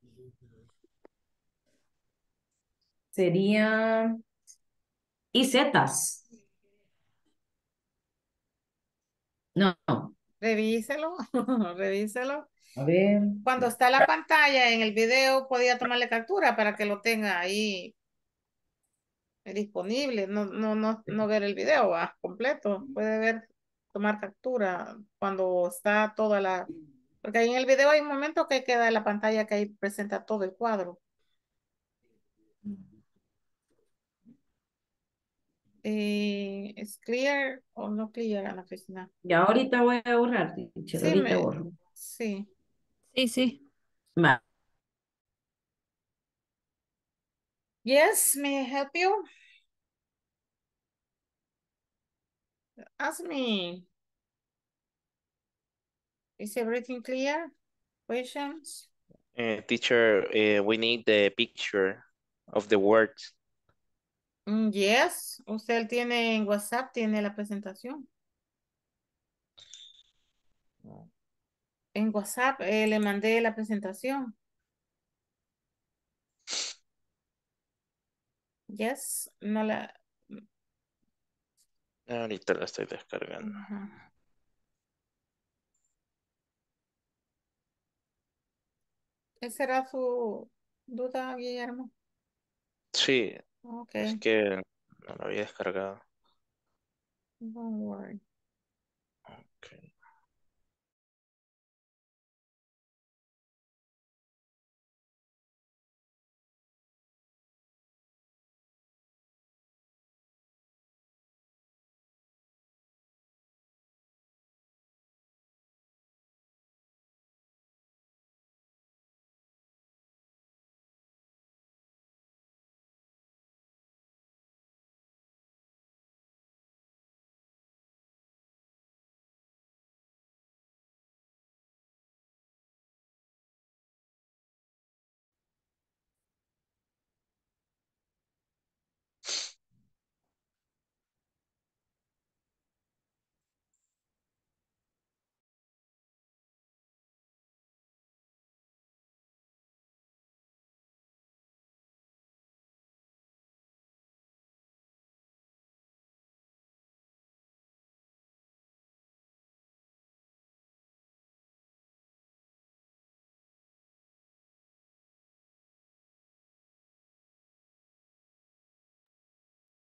sería IZ. No, revíselo, revíselo. a ver. Cuando está la pantalla en el video, podía tomarle captura para que lo tenga ahí disponible, no, no, no, no ver el video ¿va? completo, puede ver, tomar captura cuando está toda la, porque ahí en el video hay un momento que queda la pantalla que ahí presenta todo el cuadro. Eh, ¿Es clear o no clear, Ana Cristina? Ya ahorita voy a borrar, teacher, Sí, ahorita me, borro. sí. Sí, sí. Va. Yes, may I help you? Ask me. Is everything clear? Questions? Uh, teacher, uh, we need the picture of the words. Mm, Yes, usted tiene en WhatsApp, tiene la presentación. En WhatsApp eh, le mandé la presentación. Yes, no la. Ahorita la estoy descargando. Ajá. ¿Esa era su duda, Guillermo? Sí, Ok, es que no lo había descargado. don't worry.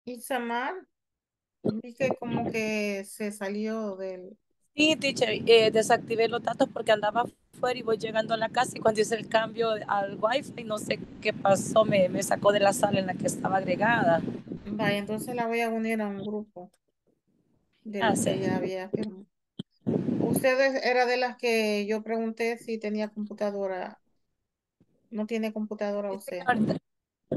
Isamar, que como que se salió del... Sí, teacher, eh, desactivé los datos porque andaba fuera y voy llegando a la casa y cuando hice el cambio al wifi, no sé qué pasó, me, me sacó de la sala en la que estaba agregada. Vaya, entonces la voy a unir a un grupo de Ah, que sí. ya había firmado. Ustedes era de las que yo pregunté si tenía computadora. No tiene computadora usted.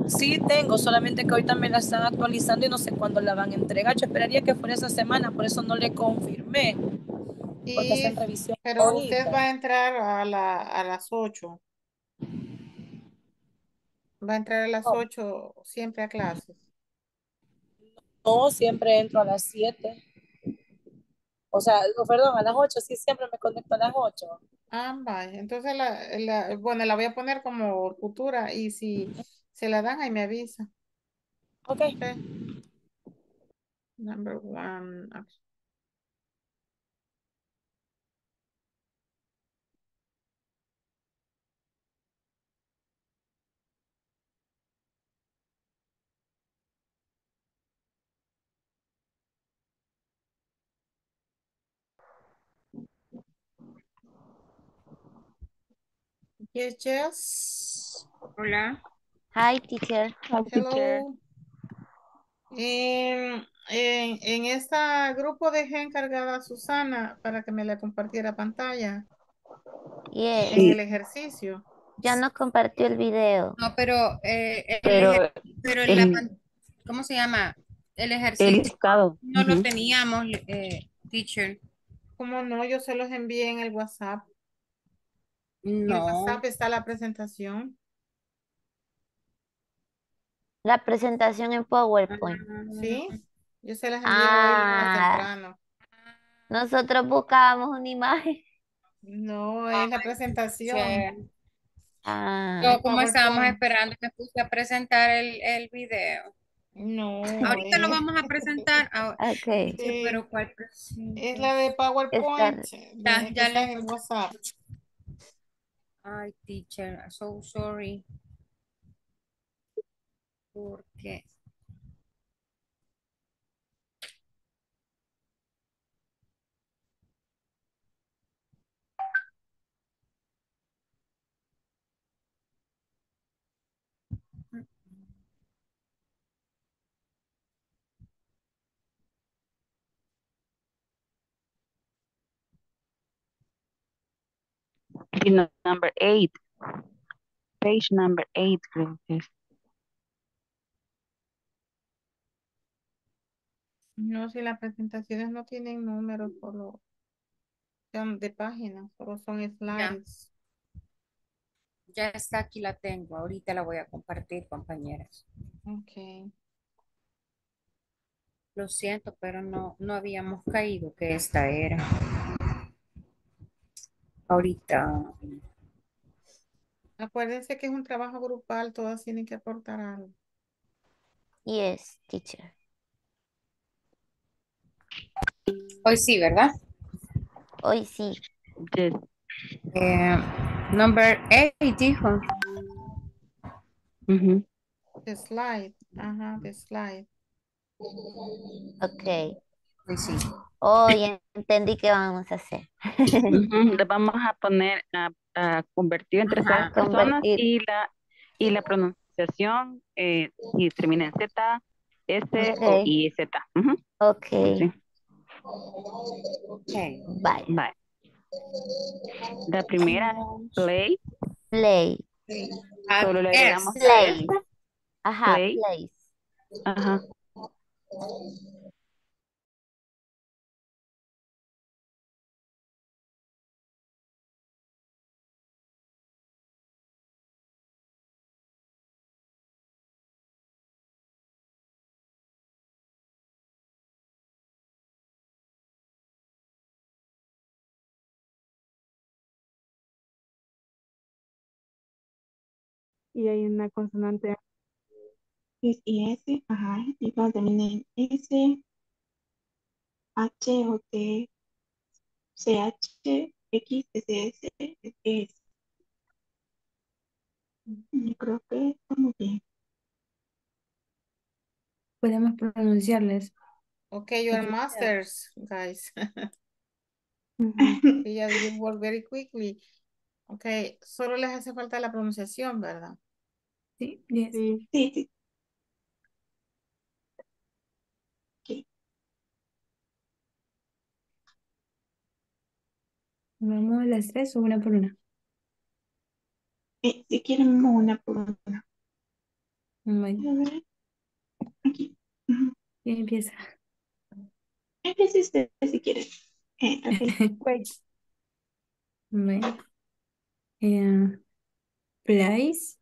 Sí tengo, solamente que ahorita me la están actualizando y no sé cuándo la van a entregar. Yo esperaría que fuera esa semana, por eso no le confirmé. Porque Y, está en revisión. pero usted ahorita. va a entrar a, la, a las 8. Va a entrar a las No. 8 siempre a clases. No, siempre entro a las 7. O sea, perdón, a las 8, sí, siempre me conecto a las 8. Ah, vaya. Entonces, la, la, bueno, la voy a poner como futura y si se la dan, ahí me avisa. Ok. Okay. Number one. ok. Yes, yes. Hola. Hi, teacher. Hello. En, en, en este grupo dejé encargada a Susana para que me la compartiera pantalla Yes. en el ejercicio. Ya no compartió el video. No, pero, eh, el Pero ejer- pero en la el- pan- ¿cómo se llama? El El ejercicio listado. no lo Ujú. teníamos, eh, teacher. Como no, yo se los envié en el WhatsApp. En el No. WhatsApp está la presentación. La presentación en PowerPoint. ¿Sí? Yo se las envié hoy más Ah. temprano. Nosotros buscábamos una imagen. No, es la presentación. Sí. Ah, Yo como estábamos esperando me puse a presentar el, el video. No. Ahorita lo vamos a presentar. Ah, ok. sí, Sí. pero ¿cuál presento? Es la de PowerPoint. Está- Ya, ya está le- en WhatsApp. Ay, teacher, so sorry. Porque number eight. Page number eight, creo No, si las presentaciones no tienen números, solo son de páginas, solo son slides. ya está aquí la tengo. Ahorita la voy a compartir, compañeras. Ok. Lo siento, pero no, no habíamos caído que esta era. Ahorita. Acuérdense que es un trabajo grupal, todas tienen que aportar algo. Yes, teacher. Hoy sí, ¿verdad? Hoy sí. Yes. Eh, number eight, dijo. Ujú. The slide, ajá, the slide. Ok. Hoy sí. Oh, ya entendí qué vamos a hacer. Le vamos a poner a, a convertir entre esas personas y la, y la pronunciación, eh, si termina en Z, S o Ok. I, Z. Ujú, Ok. sí. Okay. Bye. Bye. La primera, play, Play. solo le agregamos. S. Ajá, Play. Ajá. Y hay una consonante. Es y S, ajá, y cuando termina en S, H o T, CH, X, SS, S. Yo creo que estamos bien. Podemos pronunciarles. Okay, you are masters, guys. You work very quickly. Okay, solo les hace falta la pronunciación, ¿verdad? Sí, yes. Sí. Sí. Vamos a las tres o una por una. Eh, si quieren una por una. Bueno, A ver, aquí. ¿quién empieza? Usted si quiere. Eh, Raquel. Wait. Bueno. Eh, place.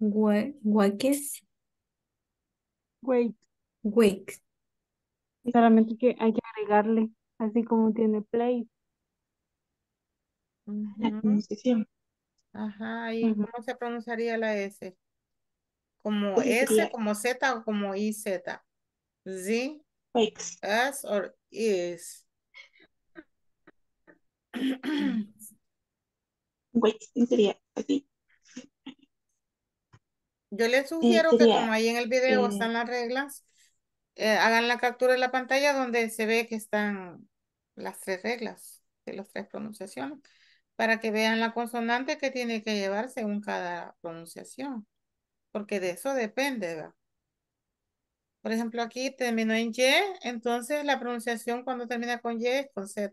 Wa- Wakes. Wait. Wake. Solamente que hay que agregarle, así como tiene place. La Ujú. pronunciación. Ajá, ¿y Ujú. cómo se pronunciaría la S? ¿Como S, sería como Z o como IZ? Z, wakes. S or is? Wakes. Sería así. Yo les sugiero que como ahí en el video están las reglas, eh, hagan la captura de la pantalla donde se ve que están las tres reglas de las tres pronunciaciones para que vean la consonante que tiene que llevar según cada pronunciación, porque de eso depende, ¿verdad? Por ejemplo, aquí terminó en Y, entonces la pronunciación cuando termina con Y es con Z.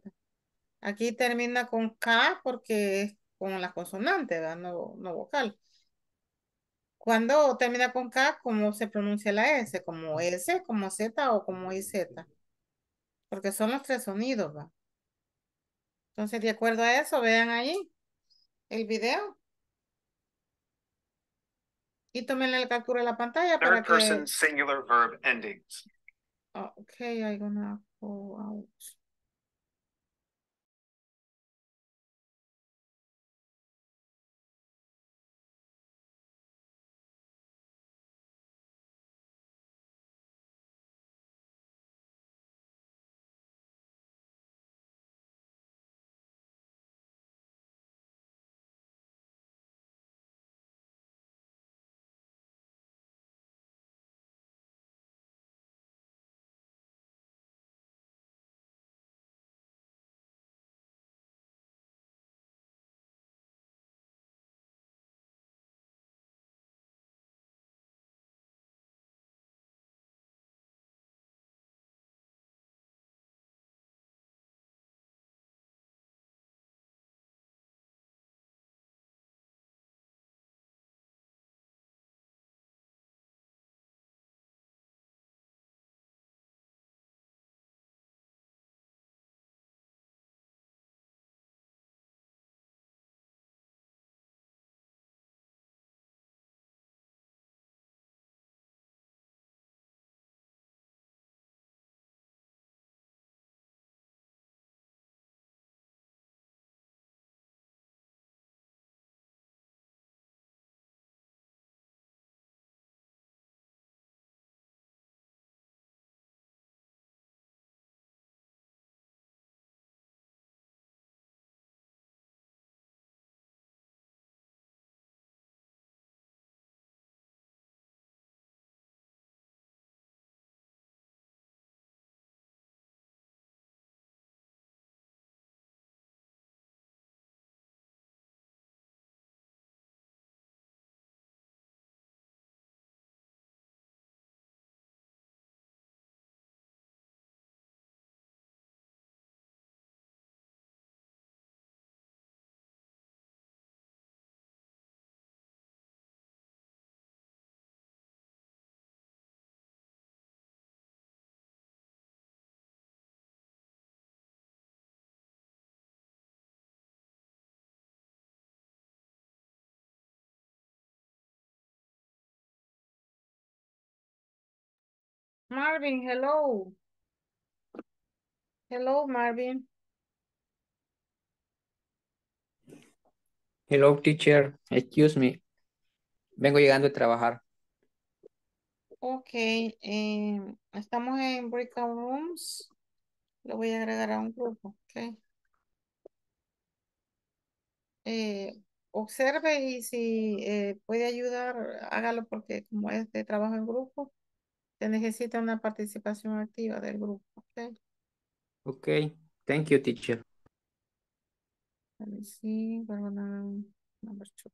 Aquí termina con K porque es con la consonante, ¿verdad? No, no vocal. Cuando termina con K, ¿cómo se pronuncia la S? ¿Como S, como Z o como IZ? Porque son los tres sonidos, ¿va? Entonces, de acuerdo a eso, vean ahí el video y tomen la captura de la pantalla para Third que... person singular verb endings. Oh, okay, I'm gonna go Marvin, hello. Hello, Marvin. Hello, teacher. Excuse me. Vengo llegando a trabajar. Ok, eh, estamos en breakout rooms. Lo voy a agregar a un grupo, ok. Eh, observe y si eh, puede ayudar, hágalo porque como es de trabajo en grupo, se necesita una participación activa del grupo, ok. Ok. Thank you, teacher. Let me see, number two.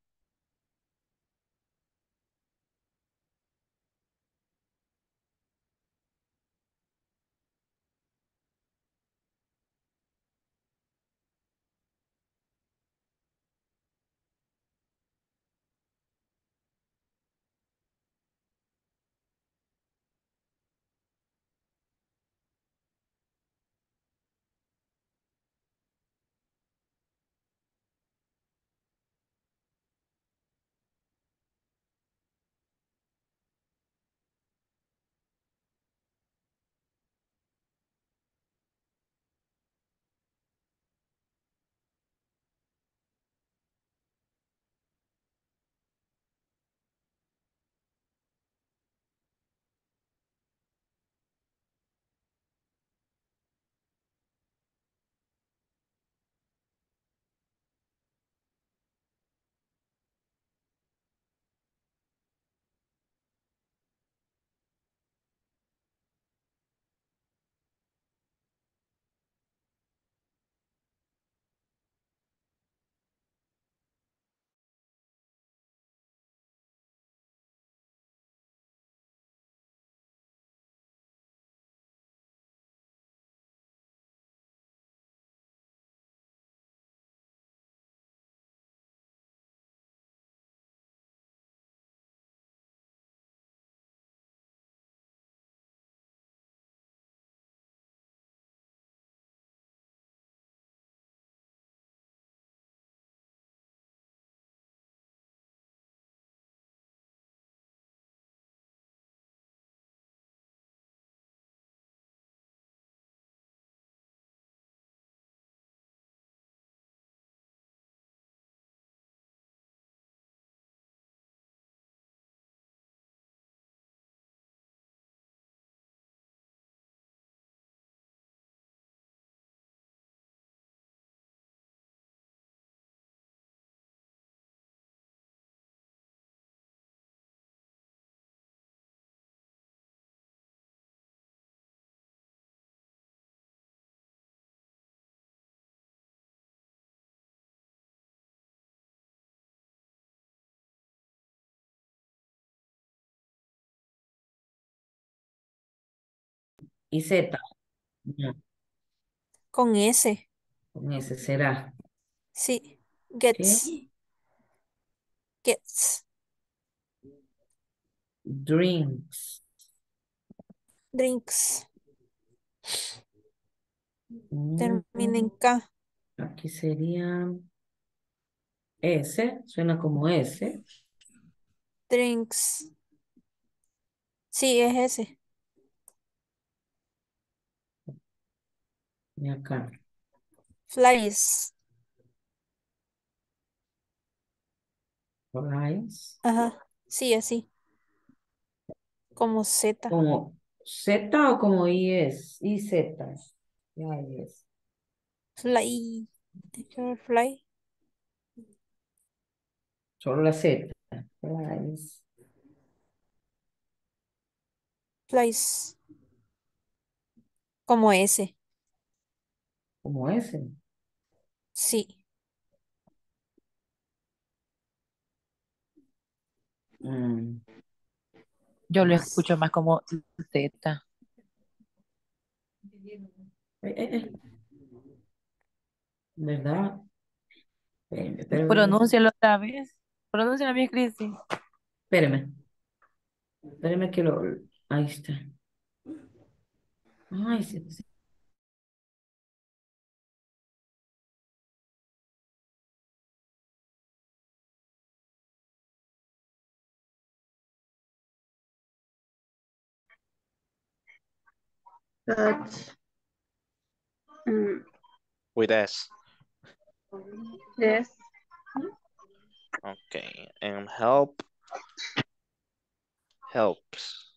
Y Z. No, Con S. con ese será. Sí. ¿Qué? Gets. Gets. Drinks. Drinks. Mm, Termina en K. Aquí sería S, suena como S. Drinks. Sí, es ese. Y acá. Flies. Flies. Ajá. Sí, así. Como Z. Como Z o como IS. IZ. Ya es. Fly. Fly. Solo la Z. Flies. Flies. Como S. Como S. Sí. Mm, Yo lo escucho más como Z. eh, eh, eh. ¿Verdad? Espérame, espérame, Pronúncialo otra vez. Pronúncialo bien, Cristi. espérame. Espérame que lo... Ahí está. Ay, sí, sí. Touch. Mm, with S. yes. Okay, and help. Helps.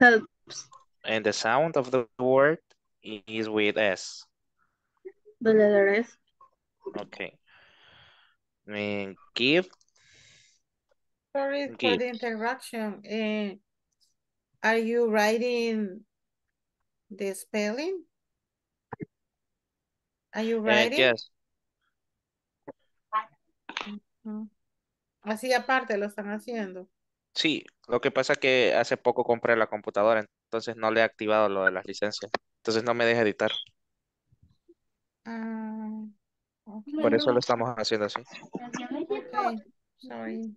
Helps. And the sound of the word is with S. The letter S. Okay. And give. Sorry for the interruption. Eh, are you writing the spelling? Are you Uh. Ujú. Así aparte lo están haciendo. Sí, lo que pasa es que hace poco compré la computadora, entonces no le he activado lo de las licencias. Entonces no me deja editar. Ah, Por eso lo estamos haciendo así. Okay, sorry.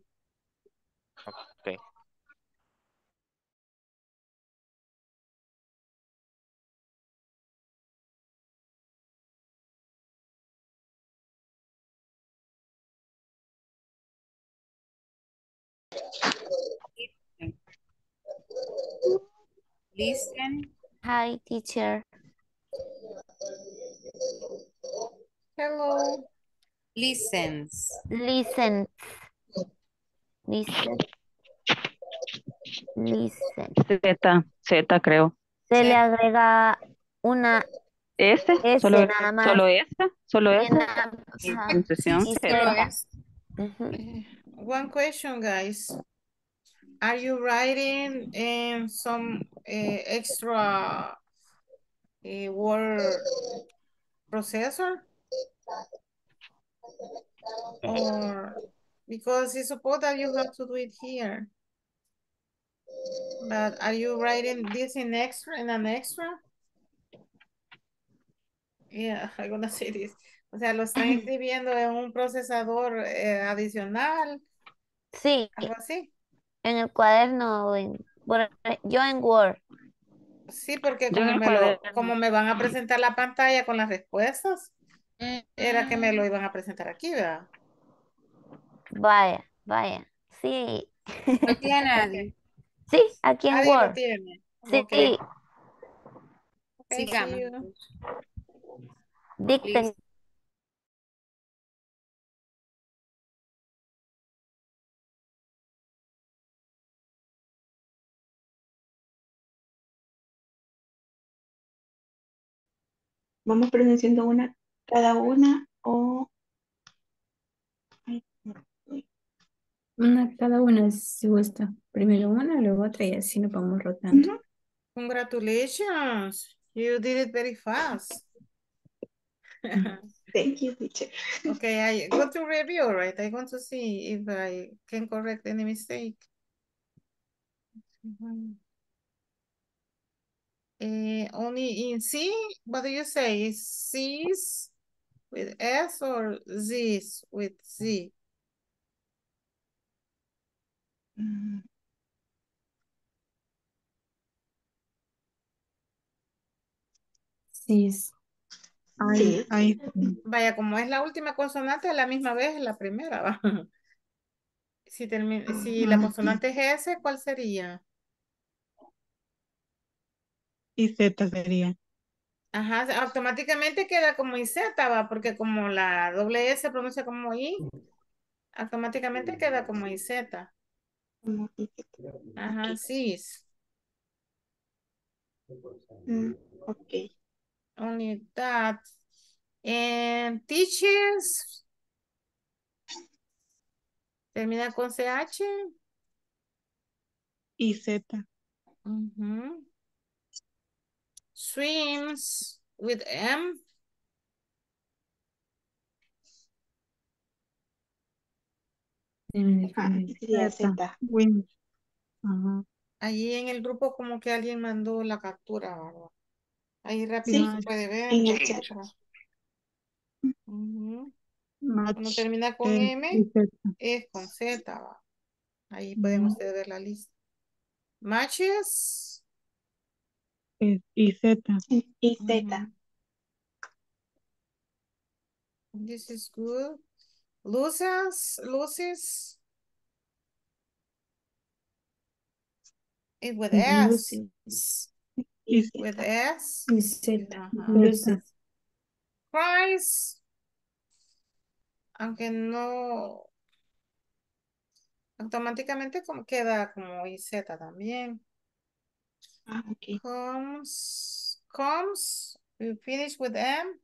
Listen. Hi, teacher. Hello. Listens. Listen. Listen. Listen. Z, Z creo. Se le agrega una S, S solo, nada más. solo S, solo Y S. una- Y ajá. One question, guys. Are you writing in some eh, extra eh, word processor? Or because it's supposed that you have to do it here. But are you writing this in extra in an extra? Yeah, I'm gonna say this. O sea, lo están escribiendo en un procesador eh, adicional, Sí, algo así. en el cuaderno, o en, bueno, yo en Word. Sí, porque como me, lo, como me van a presentar la pantalla con las respuestas, era que me lo iban a presentar aquí, ¿verdad? Vaya, vaya. Sí. ¿Lo tiene, Adi? Sí, aquí en Adi lo Word. tiene. Sí. Okay, Sigamos. Dicten. Vamos pronunciando una cada una o... Una cada una si gusta. Primero una, luego otra y así nos vamos rotando. Congratulations. You did it very fast. Thank you, teacher. Okay, I go to review, right? I want to see if I can correct any mistake. Eh, only in C, what do you say? Is C's with S or Z's with Z? Mm, Sí. es- Sí. Ahí, Vaya, como es la última consonante, a la misma vez la primera, ¿va? Si, termi- si la Ujú. consonante es S, ¿cuál sería? Y Z sería. Ajá, automáticamente queda como IZ, va, porque como la doble S se pronuncia como I, automáticamente queda como IZ. Ajá, sí. Mm, ok. Only that. And teachers. Termina con CH. Y Z. Ujú. Swims with M. Ah. Ajá. Allí en el grupo como que alguien mandó la captura, ¿verdad? Ahí rápido Sí, se puede ver. en el chat. Ujú. Match. Cuando termina con eh, M, es con Z, va. Ahí pueden Ujú. ustedes ver la lista. Matches. Es y Z. Y Z. Ujú. This is good. Loses, loses. It's with S. Luces. With S. Y Z. Ajá. Luces. Cries. Aunque no. Automáticamente como queda como IZ también. Ah, ok. Comes. Comes. We finish with M.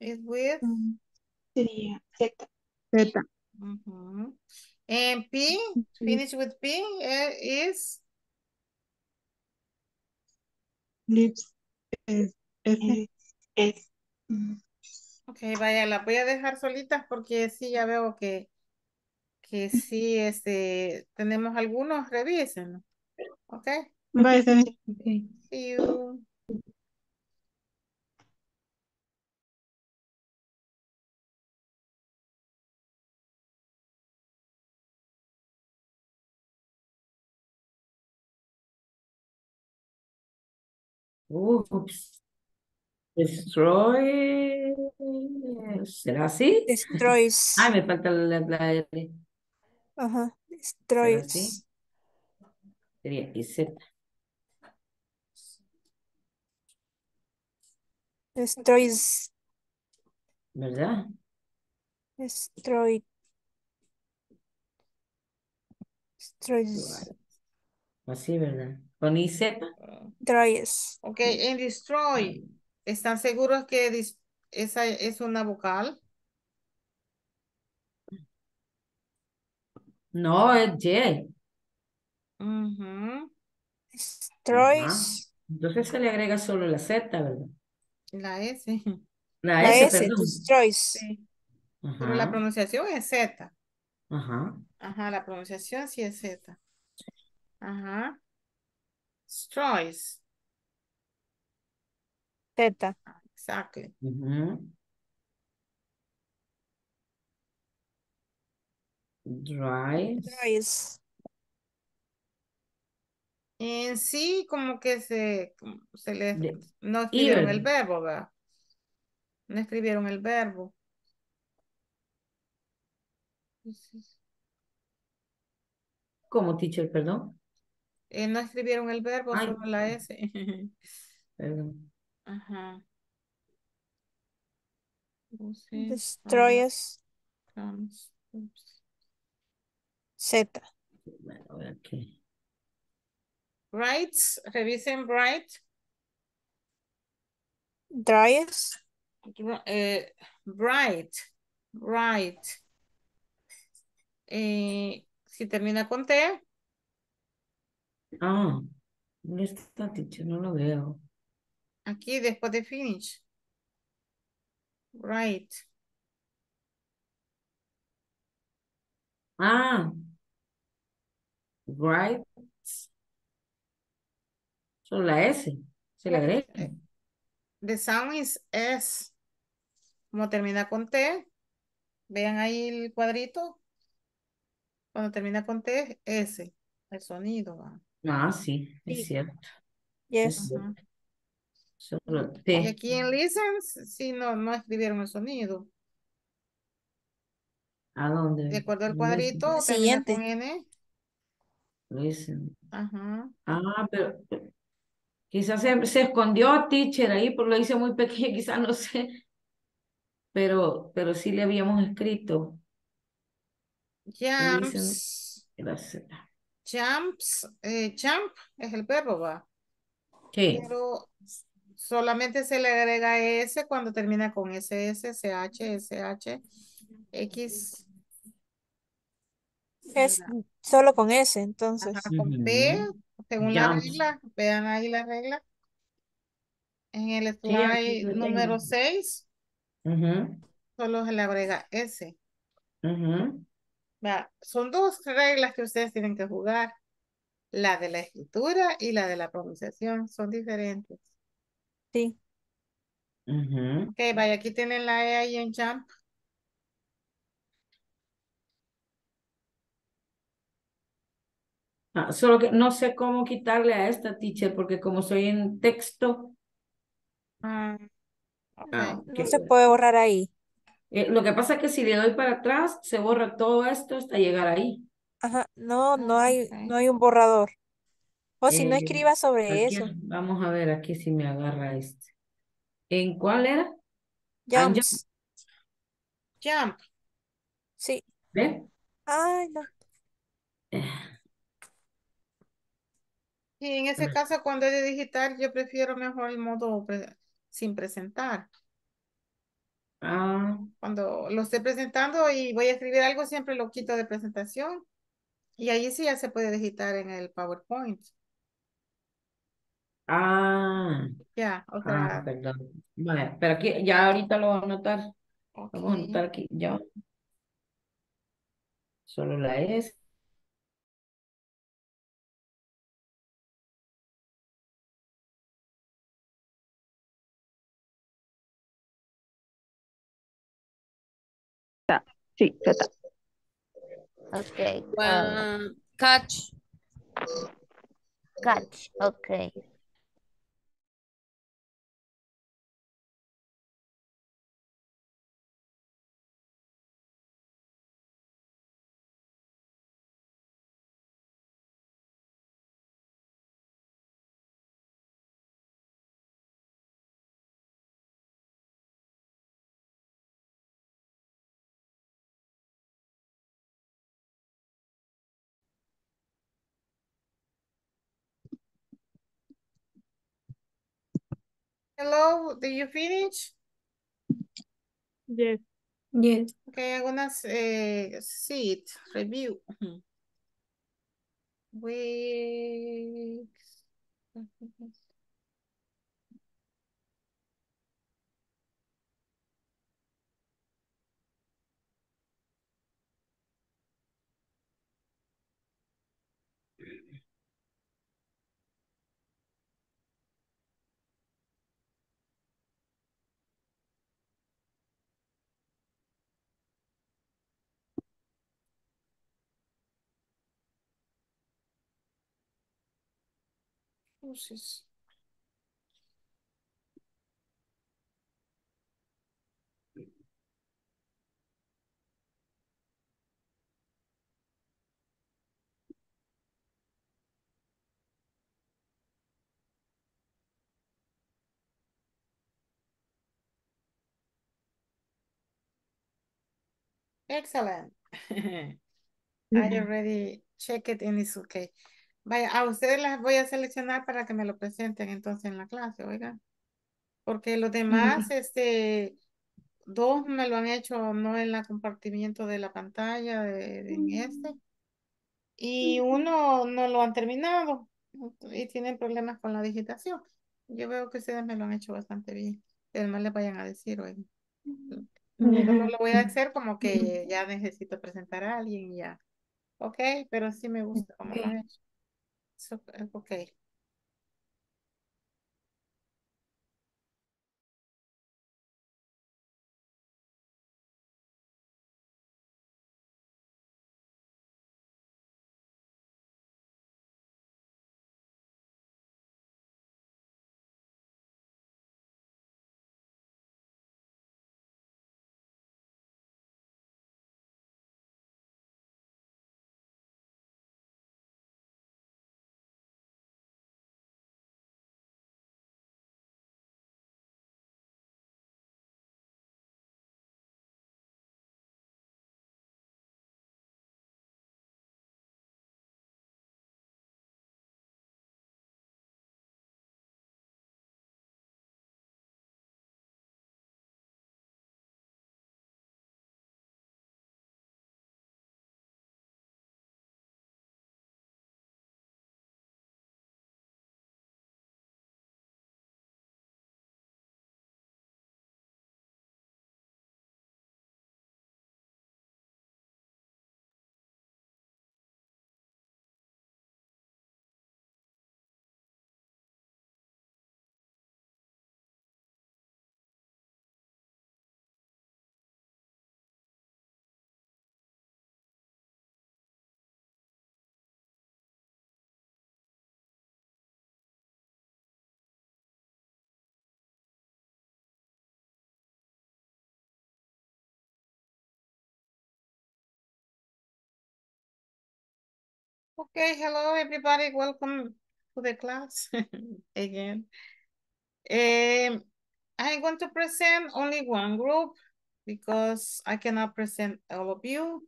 Is with. Mm, Sería Z. Z. And P. Finish with P. eh, is. Lips. F. Es. mm, Ok, vaya, la voy a dejar solitas porque sí, ya veo que, que sí, este, tenemos algunos, revisen. Ok, Va, está bien. Ok. see you. Ups. Destroy. ¿Será así? Destroys. Ay, me falta la, la L. Ajá. ¿Será Destroys. Sería IZ. Destroys. ¿Verdad? Destroy. Destroys. Así, ¿verdad? Con IZ. Destroys. Ok, en destroy, ¿están seguros que dis- esa es una vocal? No, es Y. Ujú, Destroys. Entonces se le agrega solo la Z, ¿verdad? La S. La, La S, S. perdón. Destroys. Sí, pero la pronunciación es Z. Ajá. Ajá, la pronunciación sí es Z. Ajá. Destroys. Z. Exactly. Ujú. Drives. Destroys. En sí, como que se, se le, no escribieron el verbo, ¿verdad? No escribieron el verbo. ¿Cómo, teacher? Perdón. Eh, no escribieron el verbo, Ay. solo la S. Perdón. Ajá. Comes, oops. Z. Bueno, aquí. Brights, revisen bright. Dries. Dr- eh, bright, bright. Eh, si termina con T, Ah, ¿dónde está, teacher? No lo veo. aquí después de finish. Right. Ah. Right. Solo la S. Se le agrega. The sound is S. Como termina con T, vean ahí el cuadrito. Cuando termina con T, S. El sonido. ¿va? Ah, sí, es Sí. cierto. Yes. Solo Y T. aquí en listens, sí, no, no escribieron el sonido. ¿A dónde? De acuerdo al cuadrito, Siguiente. con N. listen. Ajá. Ah, pero quizás se, se escondió teacher ahí, porque lo hice muy pequeño, quizás no sé. Pero, pero sí le habíamos escrito. Jumps. Z. Jumps. eh, jump es el verbo, va. Sí. Pero solamente se le agrega S cuando termina con SS, SH, SH, X. Es solo con S, entonces. Ajá, con P. según la Jumps. regla, vean ahí la regla. En el slide número tengo. 6, Ujú, solo se le agrega S. ujú. Vea, Son dos reglas que ustedes tienen que jugar. La de la escritura y la de la pronunciación son diferentes. Sí. Ujú. Ok, vaya, aquí tienen la E ahí en jump. Ah, solo que no sé cómo quitarle a esta teacher, porque como soy en texto, Ah, ah, No se puede borrar ahí. eh, lo que pasa es que si le doy para atrás, se borra todo esto hasta llegar ahí. Ajá. No, no hay, no hay un borrador. O si no, Eh, escriba sobre aquí, eso. vamos a ver aquí si me agarra este. ¿En cuál era? Jumps. Jump. Sí. ¿Ve? Ay, no. Y en ese caso, cuando es de digital, yo prefiero mejor el modo pre- sin presentar. Ah, Cuando lo esté presentando y voy a escribir algo, siempre lo quito de presentación. Y ahí sí ya se puede digitar en el PowerPoint. ah, Ya, o ah, perdón. Vale, pero aquí ya ahorita lo voy a anotar. ok. Vamos a anotar aquí ya. Solo la S. Sí, está. Ok. Um, ah, catch. catch. Ok. Hello, did you finish? Yes. Yes. Okay, algunas eh, seat review. Ujú. Weeks. Uses. Excellent. I already mm-hmm. check it and it's okay. Vaya, a ustedes las voy a seleccionar para que me lo presenten entonces en la clase, oigan. Porque los demás, este, dos me lo han hecho no en la compartimiento de la pantalla de, este. Y uno no lo han terminado y tienen problemas con la digitación. Yo veo que ustedes me lo han hecho bastante bien. Además les vayan a decir, oigan. Solo lo voy a hacer como que ya necesito presentar a alguien y ya. Ok, pero sí me gusta cómo lo han hecho. So, eh, Okay, hello everybody, welcome to the class again. Um, I'm going to present only one group because I cannot present all of you.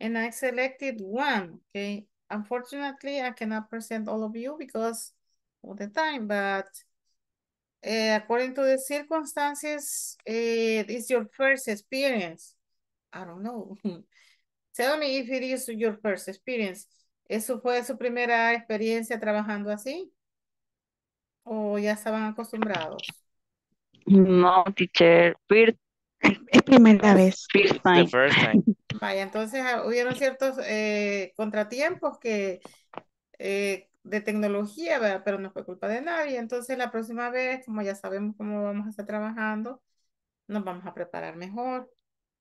And I selected one, okay? Unfortunately, I cannot present all of you because of the time, but uh, according to the circumstances, uh, it's your first experience. I don't know. Tell me if it is your first experience. ¿Eso fue su primera experiencia trabajando así? ¿O ya estaban acostumbrados? No, teacher. First, Es primera vez. first The time. first time. Vaya, entonces ah, hubieron ciertos eh, contratiempos que eh, de tecnología, ¿verdad? Pero no fue culpa de nadie. Entonces la próxima vez, como ya sabemos cómo vamos a estar trabajando, nos vamos a preparar mejor.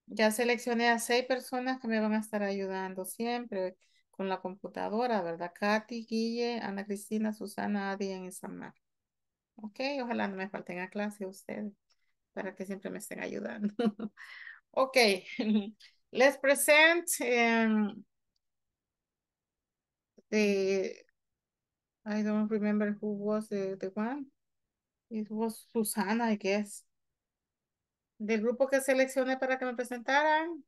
Ya seleccioné a seis personas que me van a estar ayudando siempre con la computadora, ¿verdad? Katy, Guille, Ana Cristina, Susana, Adi y Samar. Ok, ojalá no me falten a clase ustedes para que siempre me estén ayudando. ok, let's present um, the, I don't remember who was the, the one. It was Susana, I guess. Del grupo que seleccioné para que me presentaran.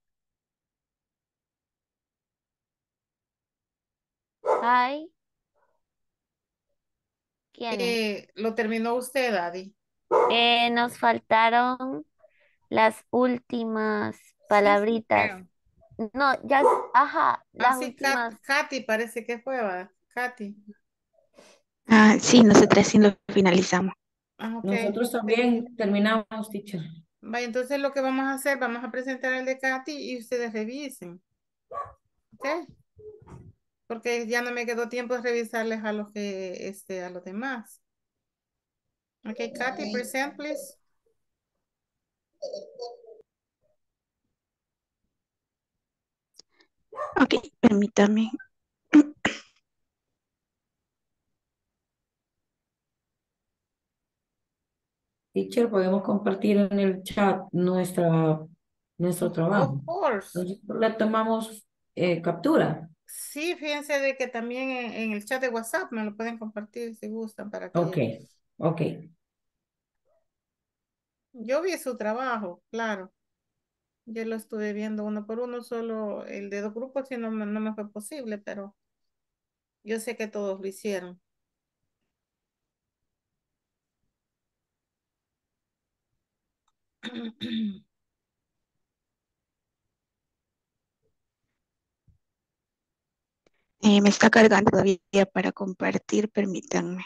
Hi. ¿Quién? Eh, lo terminó usted, Adi. Eh, nos faltaron las últimas palabritas. No, ya, ajá, las Así, últimas. Katy parece que fue. Katy. Ah, sí, nosotras sí lo finalizamos. Ah, ok. Nosotros también terminamos, teacher. Vaya, entonces lo que vamos a hacer, vamos a presentar el de Katy y ustedes revisen. ¿Ok? Porque ya no me quedó tiempo de revisarles a los que, este, a los demás. Ok, Katy, present, please. Ok, permítame. Teacher, podemos compartir en el chat nuestra, nuestro trabajo. Of course. Nosotros le tomamos eh, captura. Sí, fíjense de que también en, en el chat de WhatsApp me lo pueden compartir si gustan para que Ok, ok. yo vi su trabajo, claro. Yo lo estuve viendo uno por uno, solo el de dos grupos sí no, no me fue posible, pero yo sé que todos lo hicieron. Eh, me está cargando todavía para compartir, permítanme.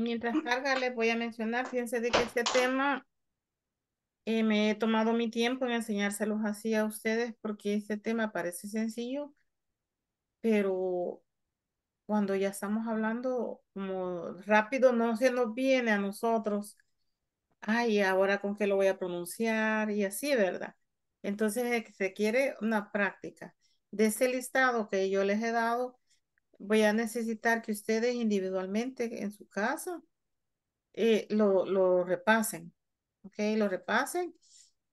Mientras carga, les voy a mencionar, fíjense de que este tema eh, me he tomado mi tiempo en enseñárselos así a ustedes porque este tema parece sencillo, pero cuando ya estamos hablando como rápido no se nos viene a nosotros. Ay, ahora con qué lo voy a pronunciar y así, ¿verdad? Entonces eh, se quiere una práctica. De ese listado que yo les he dado, voy a necesitar que ustedes individualmente en su casa eh, lo, lo repasen, ¿ok? Lo repasen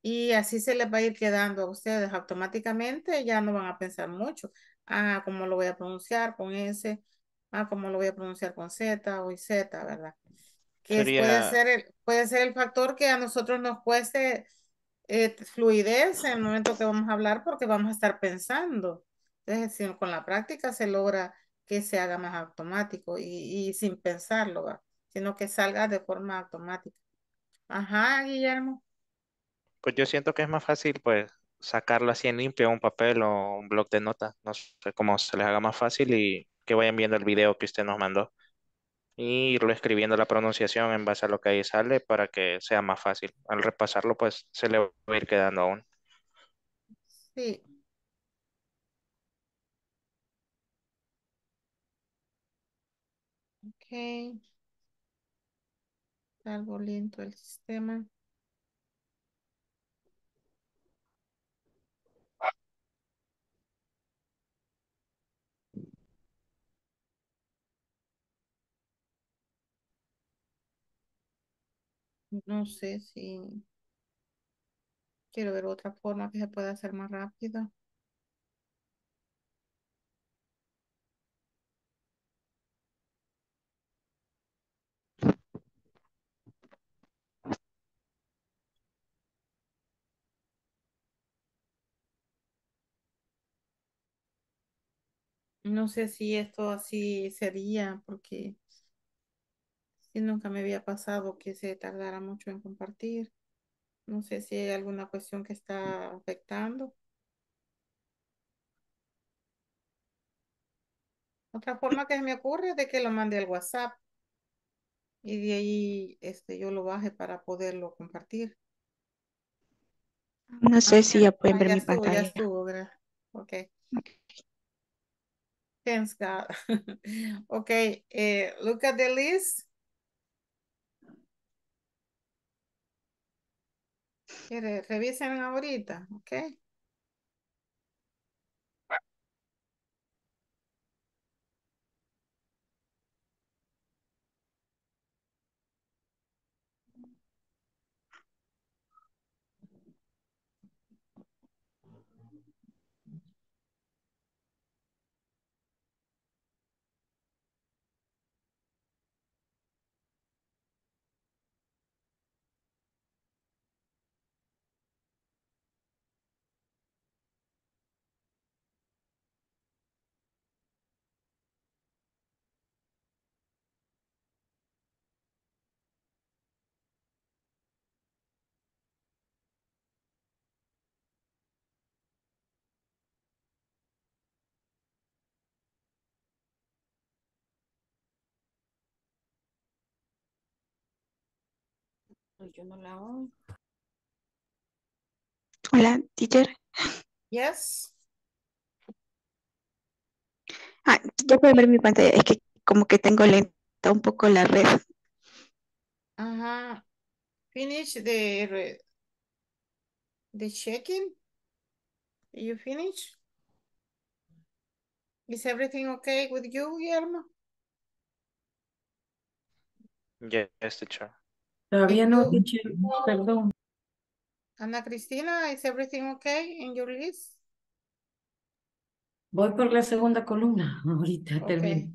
y así se les va a ir quedando a ustedes automáticamente, ya no van a pensar mucho. Ah, ¿cómo lo voy a pronunciar con S? Ah, ¿cómo lo voy a pronunciar con Z o Z, verdad? Que es- puede Sería- ser el, puede ser el factor que a nosotros nos cueste eh, fluidez en el momento que vamos a hablar porque vamos a estar pensando. Entonces, si con la práctica se logra que se haga más automático y, y sin pensarlo, ¿va? sino que salga de forma automática. Ajá, Guillermo. Pues yo siento que es más fácil, pues, sacarlo así en limpio, un papel o un bloc de notas. No sé cómo se les haga más fácil y que vayan viendo el video que usted nos mandó. y irlo escribiendo la pronunciación en base a lo que ahí sale para que sea más fácil. Al repasarlo, pues se le va a ir quedando aún. Sí. Algo lento el sistema. No sé si quiero ver otra forma que se pueda hacer más rápido. No sé si esto así sería, porque si nunca me había pasado que se tardara mucho en compartir. No sé si hay alguna cuestión que está afectando. Otra forma que se me ocurre es de que lo mande al WhatsApp y de ahí este, yo lo baje para poderlo compartir. No sé si ya pueden Ah, ver ya mi estuvo, ya pantalla. estuvo. Thanks God. okay, eh, look at the list. Revisen ahorita, ok. Yo no la oigo. Hola, teacher. Yes. Ah, ya pueden ver mi pantalla. Es que como que tengo lenta un poco la red. Ajá. Finish the the checking. You finish? Is everything okay with you, Guillermo? Yes, teacher. Todavía ¿Y no, teacher, perdón. Ana Cristina, is everything okay in your list? Voy por la segunda columna. Ahorita termino.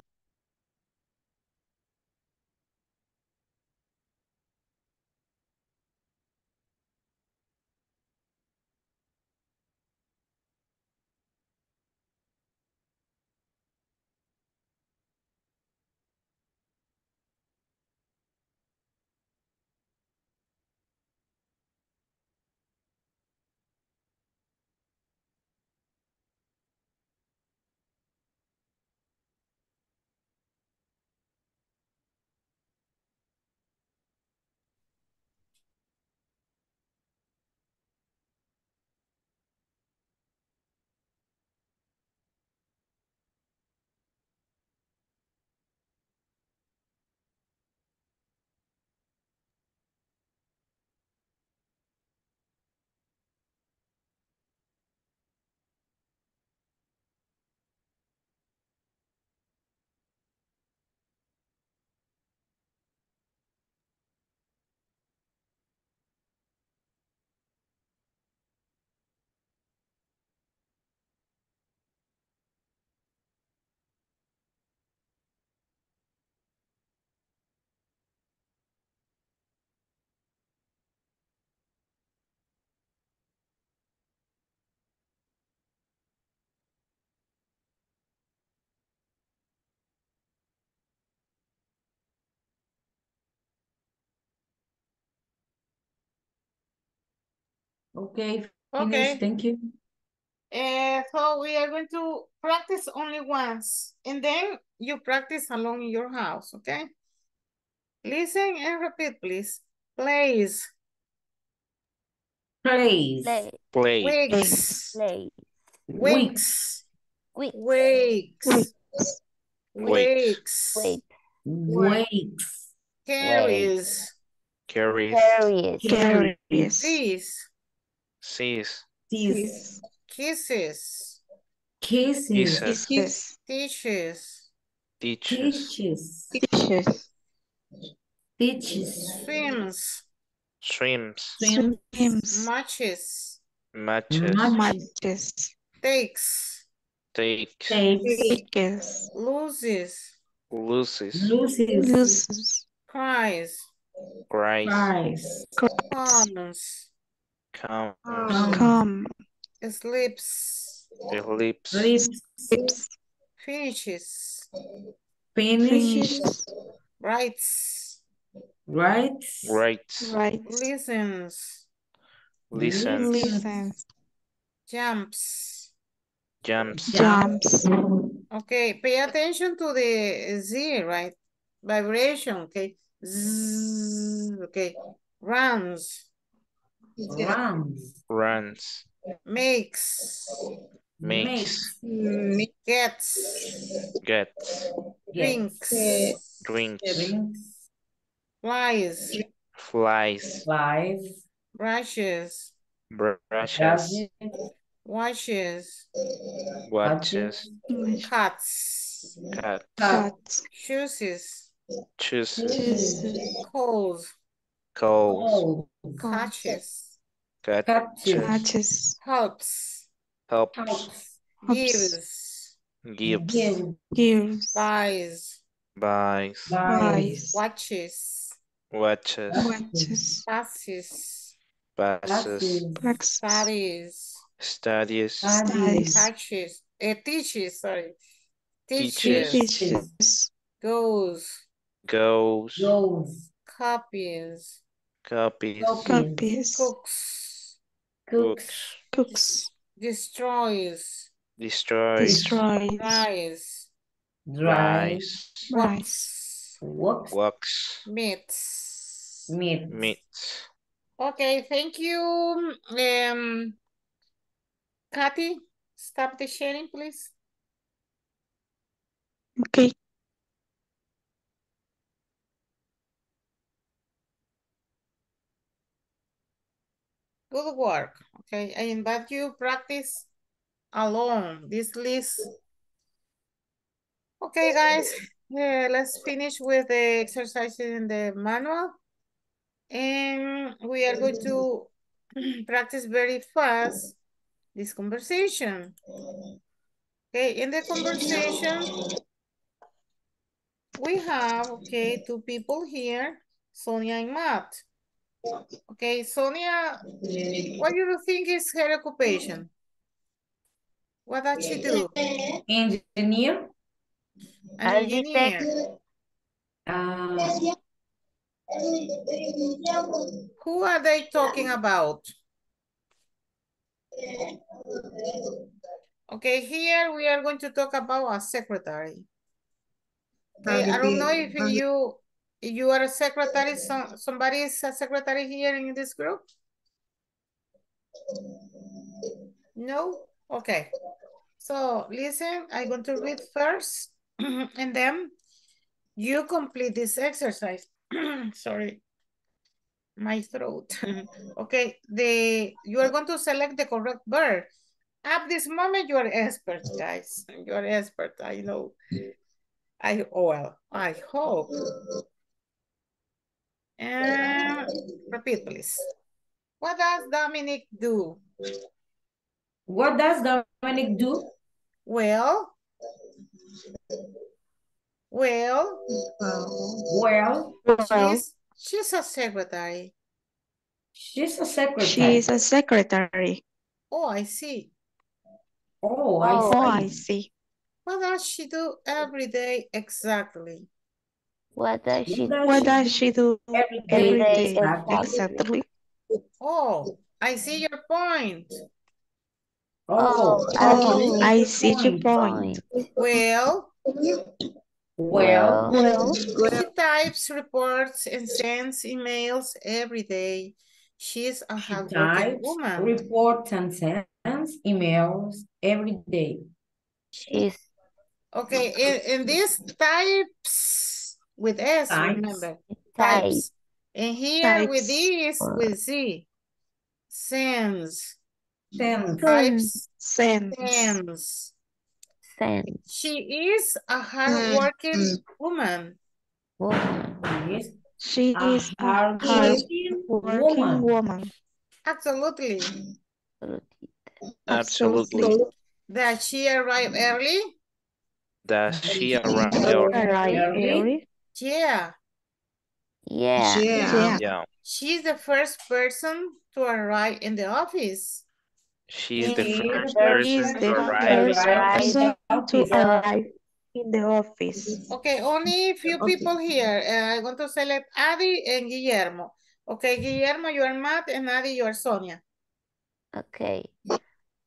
Okay. Okay, Okay. finish. Thank you. Uh, so we are going to practice only once and then you practice alone in your house, okay? Listen and repeat, please. Place. Place. Play. Play. Wigs. Play. Wigs. Week. Wigs. Wakes. Wigs. Wait. Carries. Carries. Carries. Carries. Sees. Sees. Sees. Kisses. Kisses. Kisses. Teaches. Teaches. Teaches. Teaches. Teaches. Swims. Swims. Swims. Swims. Matches. Matches. Matches. Takes. Takes. Takes. Takes. Loses. Loses. Loses. Loses. Cries. Cries. Cries. Comes. Comes. Come. Sleeps. Sleeps. Sleeps. Lips. Finishes. Finishes. Writes. Writes. Writes. Right. Listens. Listens. Listens. Jumps. Jumps. Jumps. Okay, pay attention to the Z, right? Vibration, okay? Z, okay. Runs. Runs. Runs. Makes. Makes. Mm, gets. Gets. Drinks. Drinks. Drinks. Flies. Flies. Flies. Brushes. Brushes. Washes. Watches. Cuts. Cut. Cuts. Chooses. Chooses. Calls. Calls. Catches. Catches. Catches. Helps. Helps. Gives. Gives. Gives. Buys. Buys. Buys. Watches. Watches. Watches. Passes. Passes. Praxis. Studies. Studies. Studies. Touches. Uh, teaches, sorry. Teaches. Teaches. Goes. Goes. Goes. Copies. Copies. Copies. Cooks. Cooks. Cooks. Destroys. Destroys. Destroys. Dries. Dries. Rice. Walks. Walks. Meets. Meat. Meets. Okay, thank you. Um, Kathy, stop the sharing, please. Okay. Good work. Okay, I invite you practice alone this list. Okay, guys, yeah, let's finish with the exercises in the manual. And we are going to practice very fast this conversation. Okay, in the conversation, we have, okay, two people here, Sonia and Matt. Okay, Sonia, what do you think is her occupation? What does she do? Engineer. An engineer. Uh, Who are they talking about? Okay, here we are going to talk about a secretary. Okay, I don't know if you if you are a secretary, some, somebody is a secretary here in this group? No? Okay. So listen, I'm going to read first and then you complete this exercise. Sorry. My throat. okay, the you are going to select the correct verb. At this moment, you are expert, guys. You are expert, I know. I well, I hope. And repeat, please. What does Dominic do? what does Dominic do? Well, well, Well, she's she's a secretary. she's a secretary. She is a secretary. Oh, I see. Oh, Oh, I I see. see. What does she do every day exactly? What does she do What does she do Every every day day exactly? exactly? Oh, I see your point. Oh, Oh, oh I Oh, see I your see your point. point. Well, Well, Well, She types reports and sends emails every day. She's a she types woman. reports and sends emails every day. she's Okay, and, and this types with S, Types. remember? type. Types. And here with Types. this, with Z. Sends. Sends. Types. Sends. Sends. Send. She is a hardworking mm-hmm. woman. Woman. Yes. She A is a hardworking hardworking woman. woman. Absolutely. Absolutely. That she arrived early? Does she arrive early? Arrive Early. early. Yeah. Yeah. Yeah. Yeah. She's the first person to arrive in the office. She's the She is first the person to the arrive. first Arrive in person the to office. arrive in the office. Okay, only a few Okay. people here. Uh, I want to select Adi and Guillermo. Okay, Guillermo, you are Matt, and Adi, you are Sonia. Okay.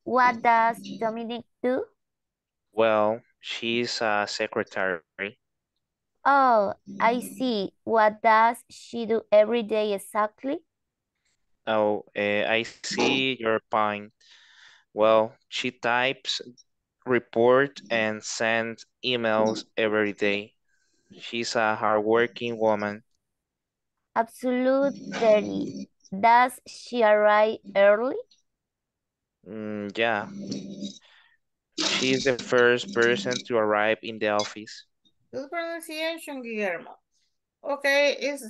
What does Dominic do? Well, she's a secretary. Oh, I see. What does she do every day exactly? Oh, eh, I see your point. Well, she types, report, and sends emails every day. She's a hardworking woman. Absolutely. Does she arrive early? Mm, yeah. She's the first person to arrive in the office. Good pronunciation, Guillermo. Okay, it's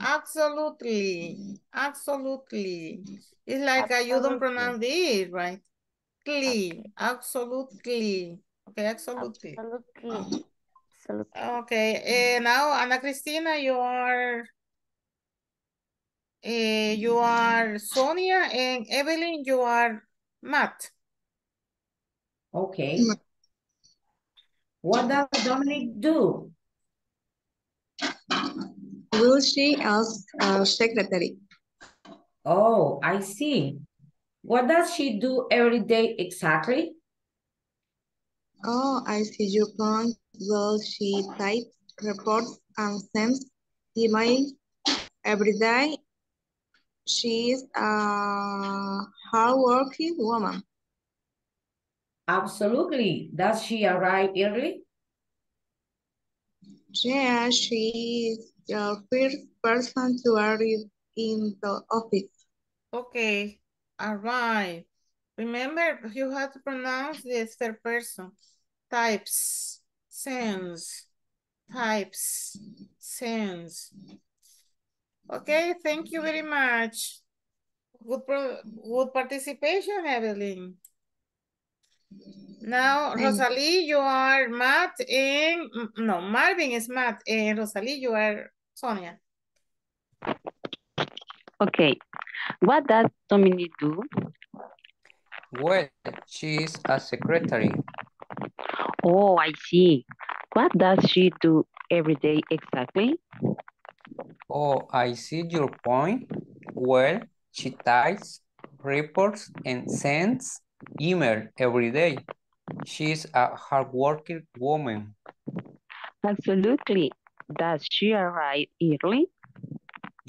absolutely, absolutely. It's like uh, you don't pronounce the E, right? Clee, absolutely. Okay, absolutely. Absolutely. Absolutely. Okay, eh, now Ana Cristina, you are, eh, you are Sonia, and Evelyn, you are Matt. Okay. What does Dominic do? Will she ask a secretary? Oh, I see. What does she do every day exactly? Oh, I see your point. Will she type reports and sends email every day? She is a hardworking woman. Absolutely. Does she arrive early? Yeah, she is the first person to arrive in the office. Okay, all right. Remember, you have to pronounce the third person. Types, sends, types, sends. Okay, thank you very much. Good, pro- good participation, Evelyn. Now, Rosalie, you are Matt and, no, Marvin is Matt and Rosalie, you are Sonia. Okay. What does Dominic do? Well, she is a secretary. Oh, I see. What does she do every day exactly? Oh, I see your point. Well, she types, reports, and sends email every day. She's a hardworking woman. Absolutely. Does she arrive early?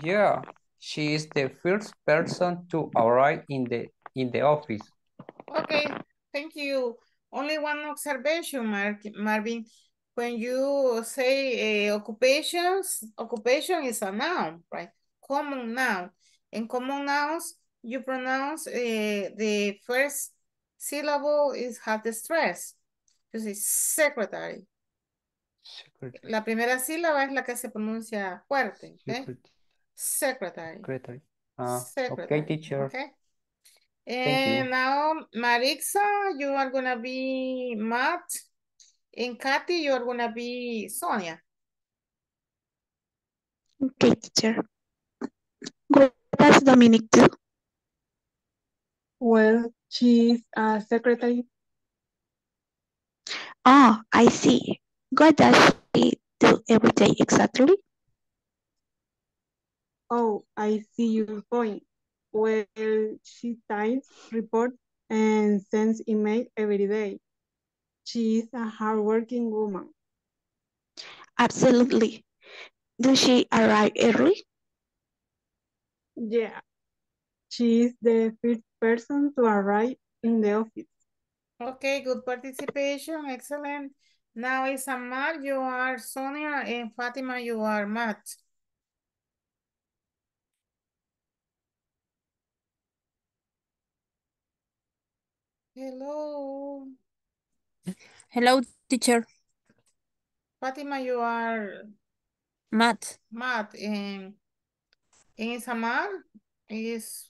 Yeah, she is the first person to arrive in the in the office. Okay, thank you. Only one observation, Mark, Marvin. When you say uh, occupations, occupation is a noun, right? Common noun. In common nouns, you pronounce uh, the first syllable is have the stress. You say secretary. Secretary. La primera sílaba es la que se pronuncia fuerte, ¿ok? Secret- Secretary. Secretary. Ah, Secretary. okay, teacher. Okay. Thank And you. now, Marixa, you are gonna be Matt. And Kathy, you are gonna be Sonia. Okay, teacher. What does Dominic do? Well, she's a uh, secretary. Oh, I see. What does she do every day exactly? Oh, I see your point. Well, she types, reports, and sends email every day. She is a hardworking woman. Absolutely. Does she arrive early? Yeah. She is the first person to arrive in the office. Okay, good participation, excellent. Now Isamar, you are Sonia, and Fatima, you are Matt. Hello. Hello, teacher. Fatima, you are Matt. Matt, and, and Isamar is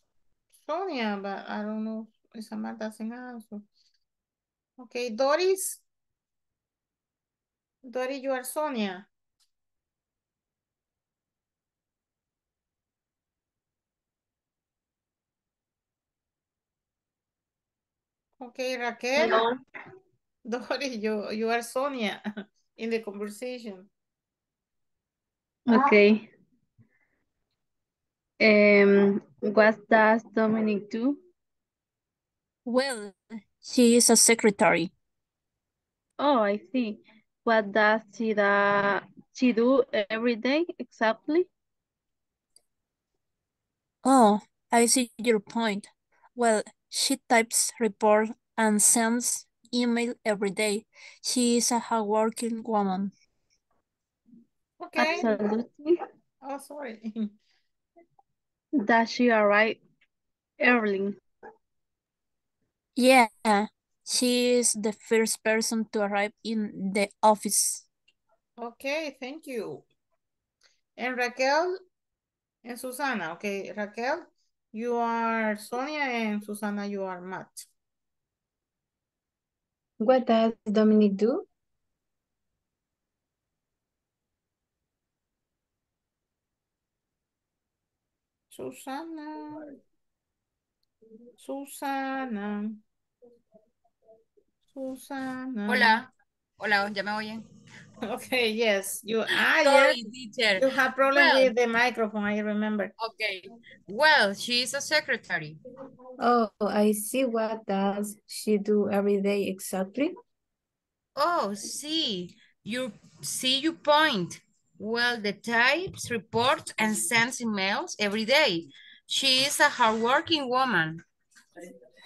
Sonia, but I don't know, Isamar doesn't answer. Okay, Doris. Doris, you are Sonia. Okay, Raquel. Hello. Doris, you, you are Sonia in the conversation. Okay. Um, what does Dominic do? Well, she is a secretary. Oh, I see. What does she, da, she do every day exactly? Oh, I see your point. Well, she types report and sends email every day. She is a hardworking woman. Okay. Absolutely. Oh, sorry. Does she arrive early? Yeah, she is the first person to arrive in the office. Okay, thank you. And Raquel and Susana. Okay, Raquel, you are Sonia and Susana, you are Matt. What does Dominic do? Susana. Susana. Susana. Hola. Hola, ¿ya me oyen? Okay, yes. You ah Sorry, yes. teacher. You have problem Well- with the microphone, I remember. Okay. Well, she is a secretary. Oh, I see. What does she do every day exactly? Oh, see, you see your point. Well, the types, reports, and sends emails every day. She is a hardworking woman.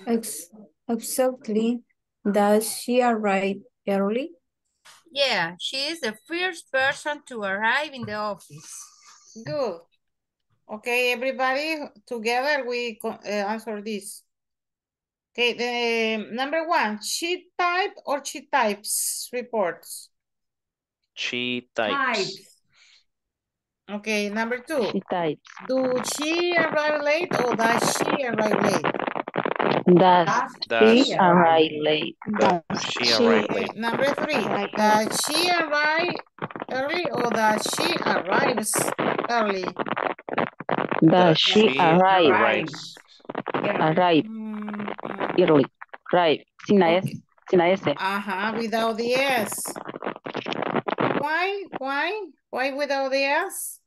Ex exactly. Does she arrive early? Yeah, she is the first person to arrive in the office. Good. Okay, everybody, together we uh, answer this. Okay, the number one, she type or she types reports? She types. Okay, number two, She types. do she arrive late or does she arrive late? Does Does she arrive late? does she arrive Okay, late? number three, does she arrive early or does she arrives early? Does she arrive? arrives Arrive Mm, early. Right. Sin la S. Sin S. Ajá, without the S. Why? Why? Why without the S?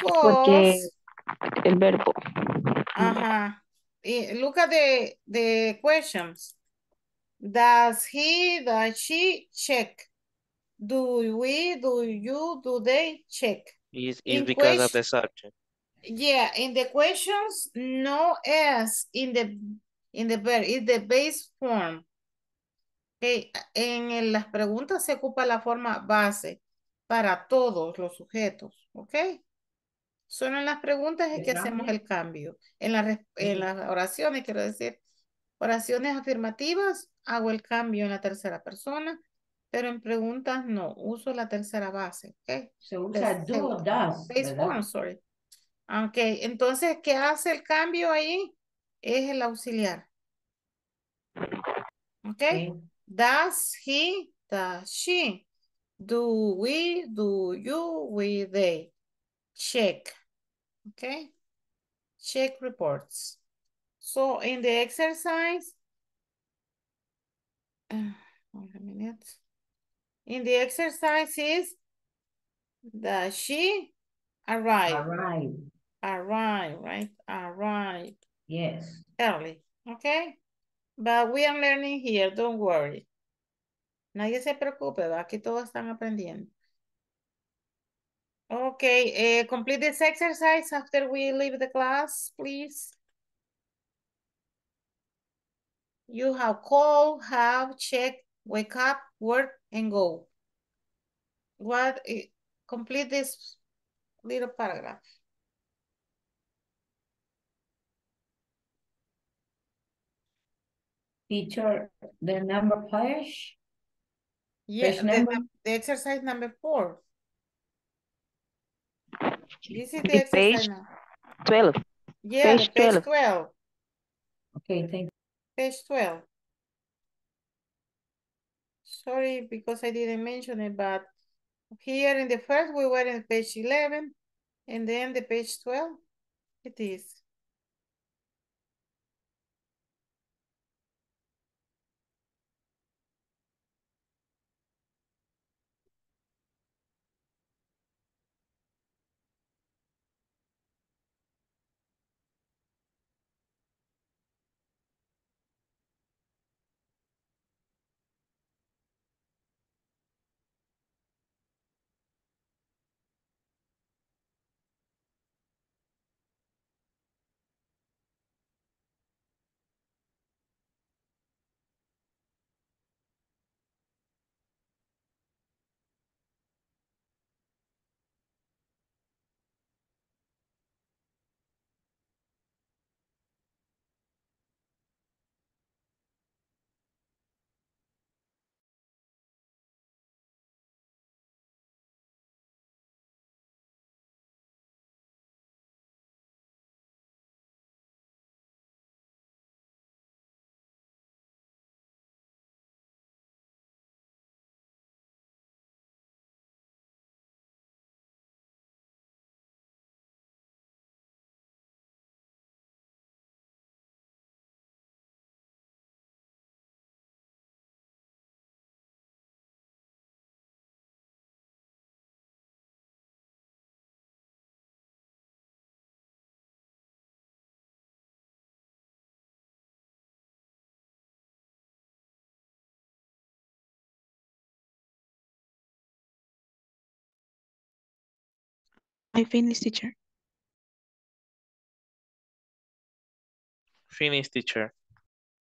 Porque Because, el verbo. ajá. Look at the, the questions. Does he, does she check? Do we, do you, do they check? Is is In because of the subject. Yeah, in the questions, no S in the, in the verb, it's the base form. Okay, en las preguntas se ocupa la forma base para todos los sujetos, ¿ok? Solo en las preguntas es que hacemos el cambio. En, la en las oraciones, quiero decir, oraciones afirmativas, hago el cambio en la tercera persona, pero en preguntas no, uso la tercera base, ¿ok? Se usa do o does, form, sorry. Ok, entonces, ¿qué hace el cambio ahí? Es el auxiliar. ¿Ok? Does he, does she, do we, do you, we, they. Check. Okay? Check reports. So in the exercise, uh, wait a minute. In the exercise is, does she arrive? Arrive. Arrive, right? Arrive Yes. early, okay? But we are learning here, don't worry. Nadie se preocupe. Aquí todos están aprendiendo. Okay, eh, complete this exercise after we leave the class, please. You have called, have, checked, wake up, work, and go. What, i- complete this little paragraph. Teacher, the number page. Yeah, Page the, the exercise number four. This is the The page exercise 12. Yeah, page page 12. 12. Okay, thank you. Page 12. Sorry, because I didn't mention it, but here in the first, we were in page 11, and then the page 12, it is. I finished, teacher. Finish, teacher.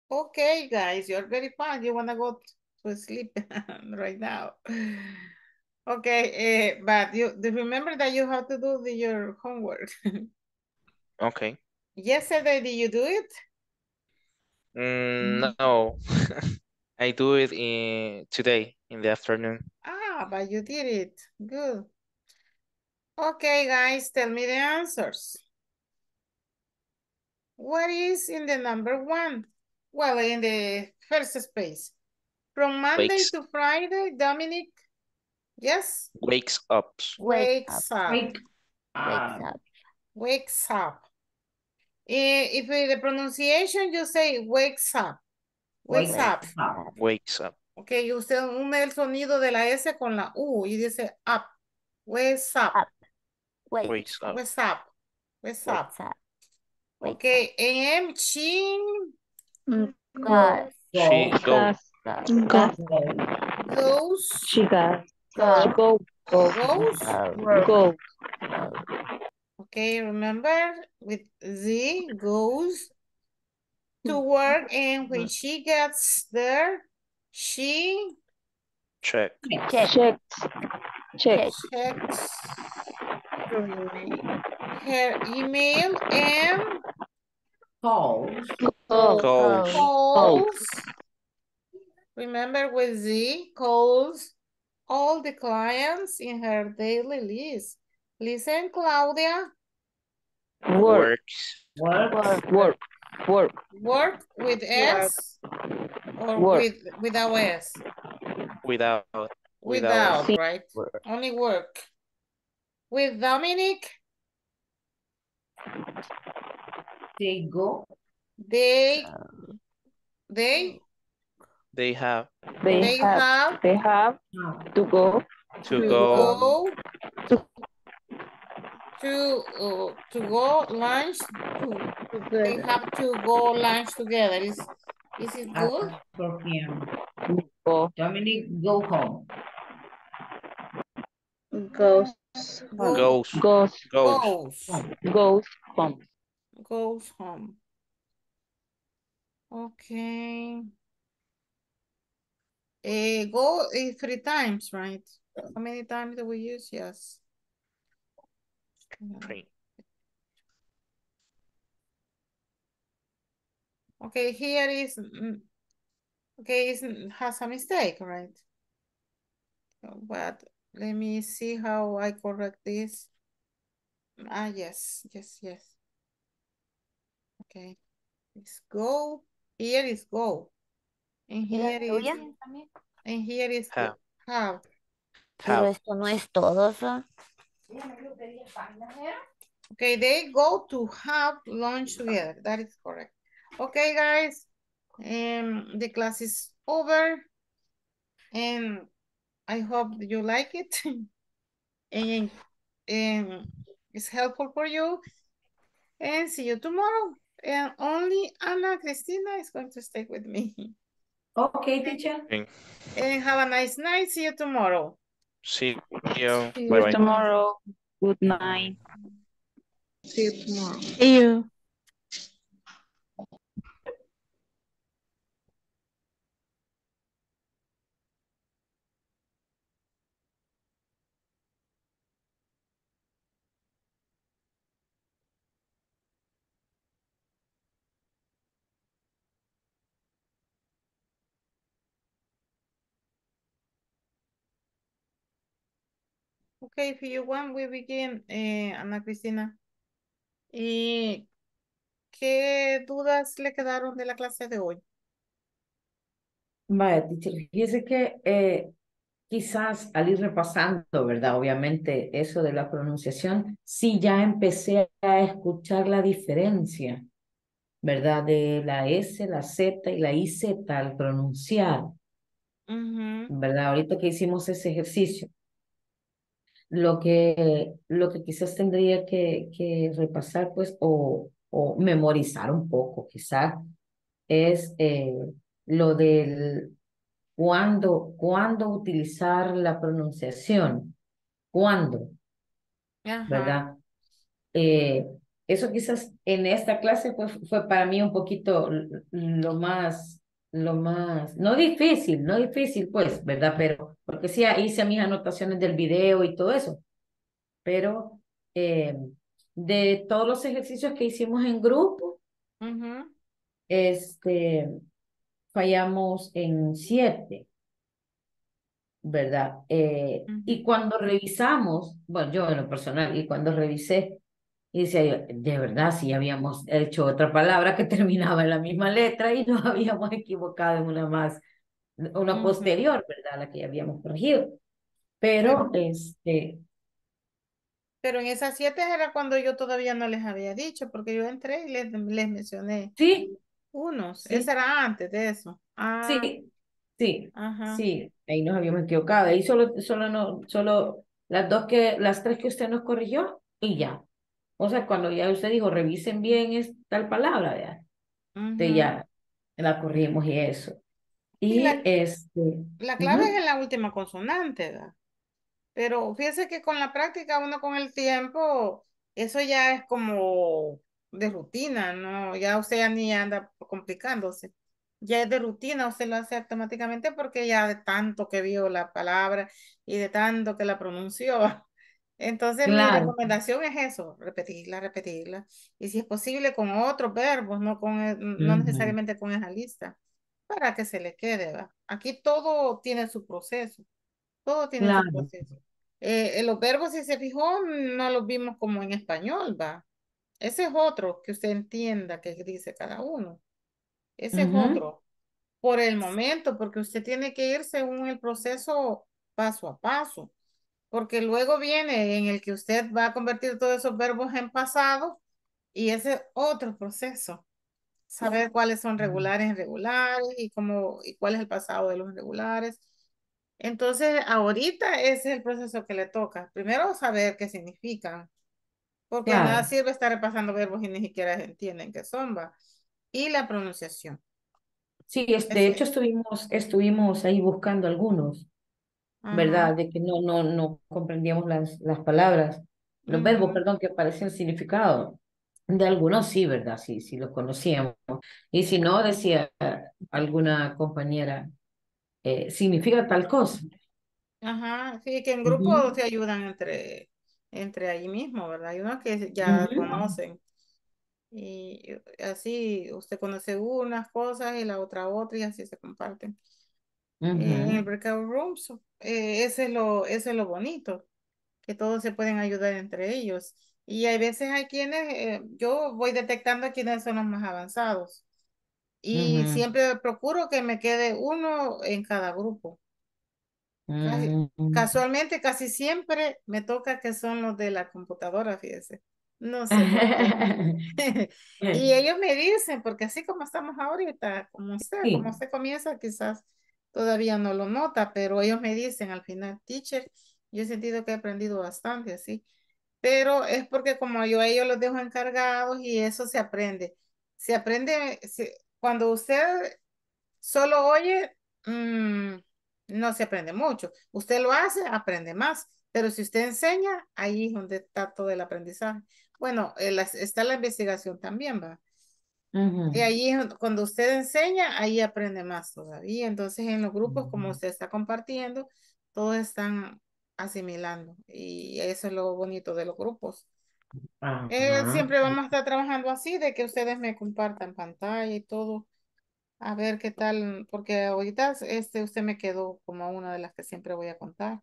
Okay, guys, you're very fine. You wanna go to sleep right now. Okay, uh, but you remember that you have to do the, your homework. Okay. Yesterday, did you do it? Mm, no, I do it in today in the afternoon. Ah, but you did it. Good. Okay, guys, tell me the answers. What is in the number one? Well, in the first space. From Monday Wakes. to Friday, Dominic, yes? Wakes up. Wakes up. Wake Wakes up. Wakes up. If the pronunciation, you say wakes up. Wakes Wakes up. up. Wakes up. Ok, usted une el sonido de la S con la U y dice up. Wakes up. Up. Wake. Wakes up. What's up. What's up. Wakes up. Wakes Ok, en M, chin, Goes. She goes. Goes. goes, She got. Goes. Go. Go. goes. Go. Okay, remember with Z goes to work and when she gets there, she Check. Check. Check. Check. checks her email and Calls. Go. Calls. calls. Remember with Z calls all the clients in her daily list. Listen, Claudia, Work. Works. Work. Work. Work. work with S or Work. with without S? Without. Without, See. right? Work. Only work. With Dominic, They go. they they They have They, they have. have They have to go. to to go go to uh, to go lunch to they have to go lunch together is is it good 4 p.m. Go. Dominic, go home. Goes. Goes. Goes. Goes. Goes home. Goes home. Okay. Eh, go eh, three times, right? How many times do we use? Yes. Three. Okay, here is, mm, okay, is has a mistake, right? But let me see how I correct this. Ah, yes, yes, yes. Okay, it's go, here is go. And ¿Y la here is, tuya? and here is Have. have. Pero esto no es todo, ¿so? Okay, they go to have lunch together. That is correct. Okay, guys. Um, the class is over. And I hope you like it. and, and it's helpful for you. And see you tomorrow. And only Ana Cristina is going to stay with me. Okay, teacher. And have a nice night. See you tomorrow. See you. See you Bye bye. Tomorrow. Good night. See you tomorrow. See you. Okay, if you want, we begin, eh, Ana Cristina. ¿Y qué dudas le quedaron de la clase de hoy? Vaya, teacher, fíjese que eh, quizás al ir repasando, ¿verdad? Obviamente eso de la pronunciación, sí ya empecé a escuchar la diferencia, ¿verdad? De la S, la Z y la IZ al pronunciar, ¿verdad? Ahorita que hicimos ese ejercicio. Lo que, lo que quizás tendría que, que repasar, pues, o, o memorizar un poco, quizás, es eh, lo del cuándo, cuándo utilizar la pronunciación, cuándo, Ajá. ¿verdad? Eh, eso quizás en esta clase pues, fue para mí un poquito lo más, lo más, no difícil, no difícil pues, ¿verdad? Pero, porque sí hice mis anotaciones del video y todo eso, pero eh, de todos los ejercicios que hicimos en grupo, Ujú, este, fallamos en siete, ¿verdad? Eh, y cuando revisamos, bueno, yo en lo personal, y cuando revisé, y decía yo, de verdad, sí habíamos hecho otra palabra que terminaba en la misma letra y nos habíamos equivocado en una más, una posterior, ¿verdad? La que habíamos corregido. Pero, Pero, este, pero en esas siete era cuando yo todavía no les había dicho, porque yo entré y les, les mencioné sí, unos. sí, Esa era antes de eso. Ah, sí, sí, ajá. sí, ahí nos habíamos equivocado. Ahí solo, solo, no, solo las dos que, las tres que usted nos corrigió y ya. O sea, cuando ya usted dijo, revisen bien es tal palabra, ya, entonces ujú. ya la corrimos y eso. Y Y la, este, la clave es ujú, en la última consonante, ¿verdad? Pero fíjese que con la práctica, uno con el tiempo, eso ya es como de rutina, ¿no? Ya usted ya ni anda complicándose. Ya es de rutina, usted lo hace automáticamente porque ya de tanto que vio la palabra y de tanto que la pronunció. Entonces, mi claro, recomendación es eso, repetirla, repetirla. Y si es posible con otros verbos, no con, el- no ujú, necesariamente con esa lista, para que se le quede, ¿verdad? Aquí todo tiene su proceso. Todo tiene su proceso. Eh, eh, los verbos, si se fijó, no los vimos como en español, va. Ese es otro que usted entienda que dice cada uno. Ese es otro. Por el momento, porque usted tiene que ir según el proceso paso a paso. Porque luego viene en el que usted va a convertir todos esos verbos en pasado y ese es otro proceso. Saber cuáles son regulares, irregulares y cómo, y cuál es el pasado de los irregulares. Entonces, ahorita ese es el proceso que le toca. Primero, saber qué significan, porque de nada claro, sirve estar repasando verbos y ni siquiera entienden qué son, va. Y la pronunciación. Sí, es, de hecho estuvimos, estuvimos ahí buscando algunos, ¿verdad? Ajá. De que no, no, no comprendíamos las, las palabras, los verbos, perdón, que aparecían significado. De algunos sí, ¿verdad? Sí, sí los conocíamos. Y si no, decía alguna compañera, eh, significa tal cosa. Ajá, sí, que en grupo Ujú, se ayudan entre, entre ahí mismo, ¿verdad? Hay unos que ya conocen. Y así usted conoce unas cosas y la otra otra y así se comparten. Eh, en el breakout rooms, eh, ese es lo, ese es lo bonito, que todos se pueden ayudar entre ellos. Y hay veces hay quienes, eh, yo voy detectando quiénes son los más avanzados. Y siempre procuro que me quede uno en cada grupo. Casi- mm. casualmente, casi siempre me toca que son los de la computadora, fíjese. No sé. Y ellos me dicen, porque así como estamos ahorita, como usted, como usted comienza, quizás todavía no lo nota, pero ellos me dicen al final, teacher, yo he sentido que he aprendido bastante así, pero es porque como yo a ellos los dejo encargados y eso se aprende. Se aprende, cuando usted solo oye, mm, no se aprende mucho. Usted lo hace, aprende más, pero si usted enseña, ahí es donde está todo el aprendizaje. Bueno, eh, está la investigación también, va. Ujú, Y ahí es donde- cuando usted enseña, ahí aprende más todavía. Entonces, en los grupos, como usted está compartiendo, todos están asimilando. Y eso es lo bonito de los grupos. Eh, Ajá. siempre vamos a estar trabajando así, de que ustedes me compartan pantalla y todo. A ver qué tal, porque ahorita este, usted me quedó como una de las que siempre voy a contar,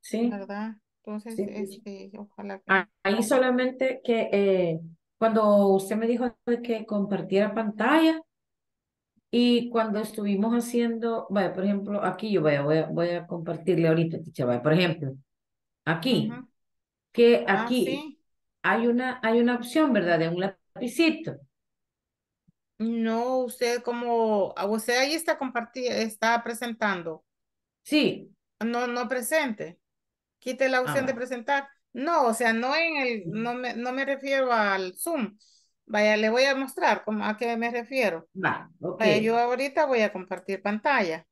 Sí, ¿verdad? Entonces, sí, teacher. este, ojalá que... Ah, Ahí solamente que eh, cuando usted me dijo de que compartiera pantalla y cuando estuvimos haciendo, vaya, por ejemplo, aquí yo voy a, voy a compartirle ahorita, por ejemplo, aquí, que Ah, aquí sí. hay una, hay una opción, ¿verdad? De un lapicito. No, usted como, a usted ahí está compartiendo, está presentando. Sí. No, no presente. Quite la Ah, opción de presentar. No, o sea, no en el, no me, no me refiero al Zoom. Vaya, le voy a mostrar cómo, a qué me refiero. Va, ok. Vaya, yo ahorita voy a compartir pantalla.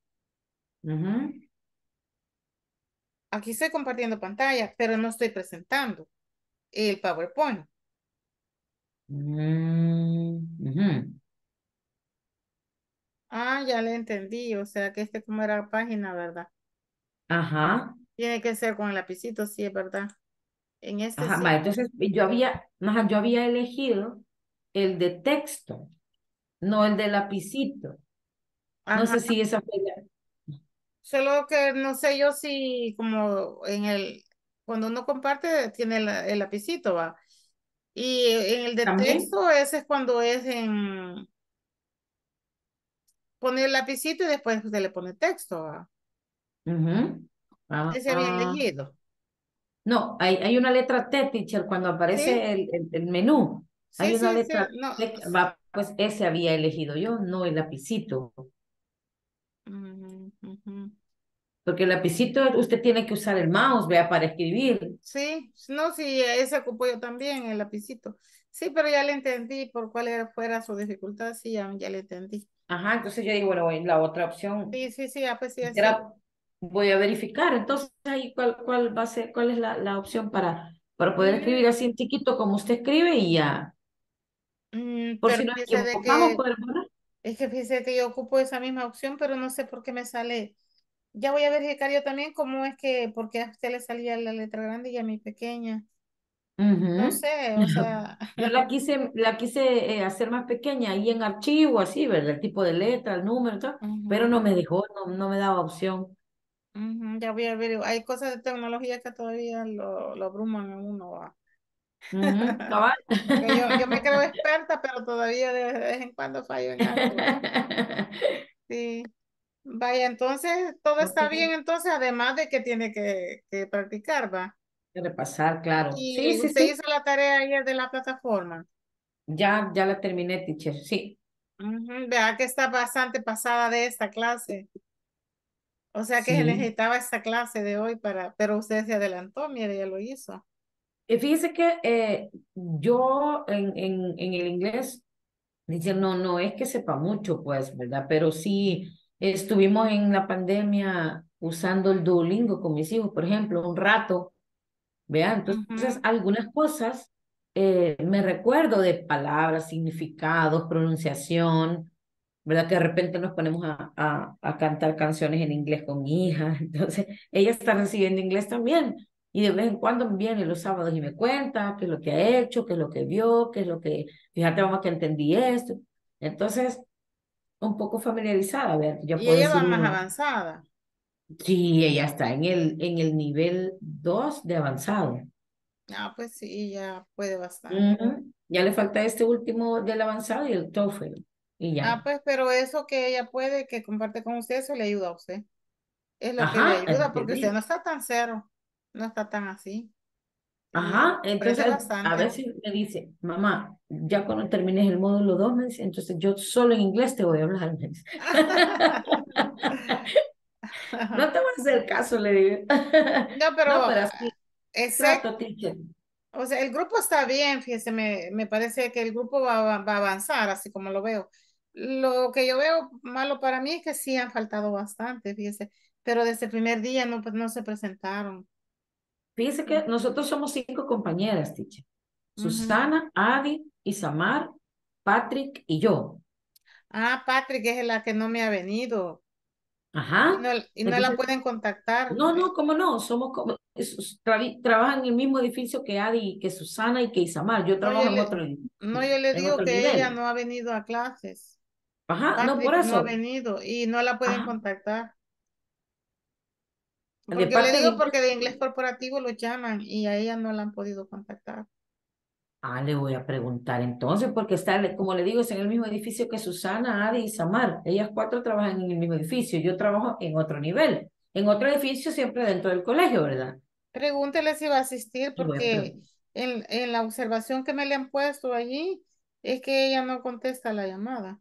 Aquí estoy compartiendo pantalla, pero no estoy presentando el PowerPoint. Ujú. Ah, ya le entendí. O sea, que este como era página, ¿verdad? Ajá, Tiene que ser con el lapicito, sí, es verdad. En este ajá, sí. entonces yo había, yo había elegido el de texto, no el de lapicito. No sé si esa fue la- Solo que no sé yo si como en el, cuando uno comparte, tiene el, el lapicito, va. Y en el de también. texto, ese es cuando es en poner el lapicito y después usted le pone texto, va. Ah, Ese había ah. elegido. No, hay, hay una letra T, teacher, cuando Sí, aparece el, el, el menú. Hay sí, una sí, sí. letra No. T, va, pues ese había elegido yo, no el lapicito. Ujú, ujú. Porque el lapicito usted tiene que usar el mouse, vea, para escribir. Sí, no, sí, ese ocupo yo también, el lapicito. Sí, pero ya le entendí por cuál era, fuera su dificultad, sí, ya, ya le entendí. Ajá, entonces yo digo, bueno, la otra opción Sí, sí, sí, ah, pues sí, era, voy a verificar. Entonces, ahí cuál, cuál va a ser, cuál es la, la opción para, para poder escribir Mm, así en chiquito como usted escribe y ya. mm, Por si pero nos equivocamos, que, ¿verdad? es que fíjese que yo ocupo esa misma opción, pero no sé por qué me sale. Ya voy a verificar yo también cómo es que, por qué a usted le salía la letra grande y a mi pequeña. No Ujú. sé, o sea, Yo la quise, la quise eh, hacer más pequeña ahí en archivo, así, ¿verdad? El tipo de letra, el número, todo, pero ujú, no me dejó, no, no me daba opción. Ujú, ya voy a ver. Hay cosas de tecnología que todavía lo, lo abruman a uno. ¿va? Yo, yo me creo experta, pero todavía de vez en cuando fallo en algo. ¿va? Sí. Vaya, entonces todo está bien, entonces, además de que tiene que, que practicar, ¿va? repasar, claro. Sí, Y sí, sí. hizo la tarea ayer de la plataforma. Ya, ya la terminé, teacher. Sí. Ujú, Vea que está bastante pasada de esta clase. O sea que se Sí. necesitaba esta clase de hoy para, pero usted se adelantó, mire, ya lo hizo. Y fíjese que eh, yo en, en, en el inglés Dice, no, no es que sepa mucho, pues, ¿verdad? Pero sí estuvimos en la pandemia usando el Duolingo con mis hijos, por ejemplo, un rato, ¿vean? Entonces, algunas cosas eh, me recuerdo de palabras, significados, pronunciación, ¿verdad? Que de repente nos ponemos a, a, a cantar canciones en inglés con mi hija, entonces ella está recibiendo inglés también. Y de vez en cuando viene los sábados y me cuenta qué es lo que ha hecho, qué es lo que vio, qué es lo que, fíjate, mamá, que entendí esto. Entonces, un poco familiarizada, ¿ver? Ya Y puedo ella va decir más uno. avanzada. Sí, ella está en el, en el nivel 2 de avanzado. Ah, pues sí, ya puede bastante. Ujú. Ya le falta este último del avanzado y el TOEFL. Y ya. Ah, pues, pero eso que ella puede, que comparte con usted, eso le ayuda a usted. Es lo que le Ajá, ayuda, porque usted no está tan cero, no está tan así. Ajá, entonces a veces me dice, mamá, ya cuando termines el módulo 2, me dice, entonces yo solo en inglés te voy a hablar. me dice. No te voy a hacer caso, le digo. No, pero No, pero así exacto. teacher. O sea, el grupo está bien, fíjese, me, me parece que el grupo va, va- va a avanzar, así como lo veo. Lo que yo veo malo para mí es que sí han faltado bastante, fíjese, pero desde el primer día no, pues, no se presentaron. Fíjese que nosotros somos cinco compañeras. Ujú. Susana, Adi, Isamar, Patrick y yo. Ah, Patrick es la que no me ha venido y Ajá. no, y no la pueden contactar. no, no, ¿cómo no? Somos como, es- tra- trabajan en el mismo edificio que Adi, que Susana y que Isamar. Yo No, trabajo yo en le, otro, no, yo le digo que ella no ha venido a clases. Ajá, no, por Patrick no ha eso. venido y no la pueden Ajá. contactar. Porque le parte de digo porque de inglés corporativo lo llaman y a ella no la han podido contactar. Ah, le voy a preguntar entonces, porque está, como le digo, es en el mismo edificio que Susana, Adi y Samar. Ellas cuatro trabajan en el mismo edificio. Yo trabajo en otro nivel, en otro edificio siempre dentro del colegio, ¿verdad? Pregúntele si va a asistir Le a porque en, en la observación que me le han puesto allí es que ella no contesta la llamada.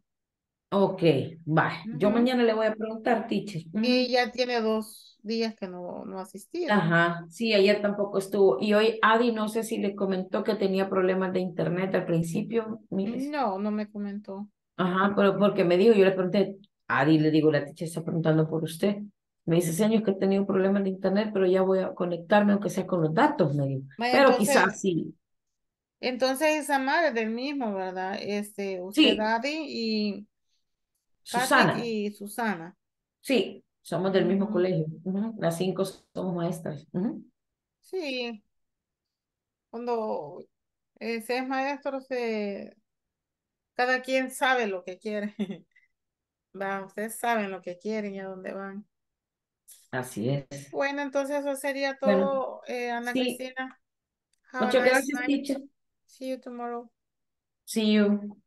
Ok, va. Yo Ujú. mañana le voy a preguntar, teacher. Ujú. Y ya tiene dos días que no, no ha asistido. Ajá, sí, ayer tampoco estuvo. Y hoy Adi, no sé si le comentó que tenía problemas de internet al principio. Mire. No, no me comentó. Ajá, pero porque me dijo, yo le pregunté, Adi, le digo, la teacher está preguntando por usted. Me dice, "Hace años que he tenido problemas de internet, pero ya voy a conectarme, aunque sea con los datos, me dijo. Vaya, Pero entonces, quizás sí. entonces esa madre del mismo, ¿verdad? Este, usted, Sí, Daddy y Patrick Susana, y Susana. sí, somos del mismo colegio. Las cinco somos maestras. Sí, cuando eh, se es maestro, se, cada quien sabe lo que quiere. Va, ustedes saben lo que quieren y a dónde van. Así es. Bueno, entonces eso sería Bueno, todo, eh, Ana sí, Cristina. Have muchas gracias, night. teacher. See you tomorrow. See you.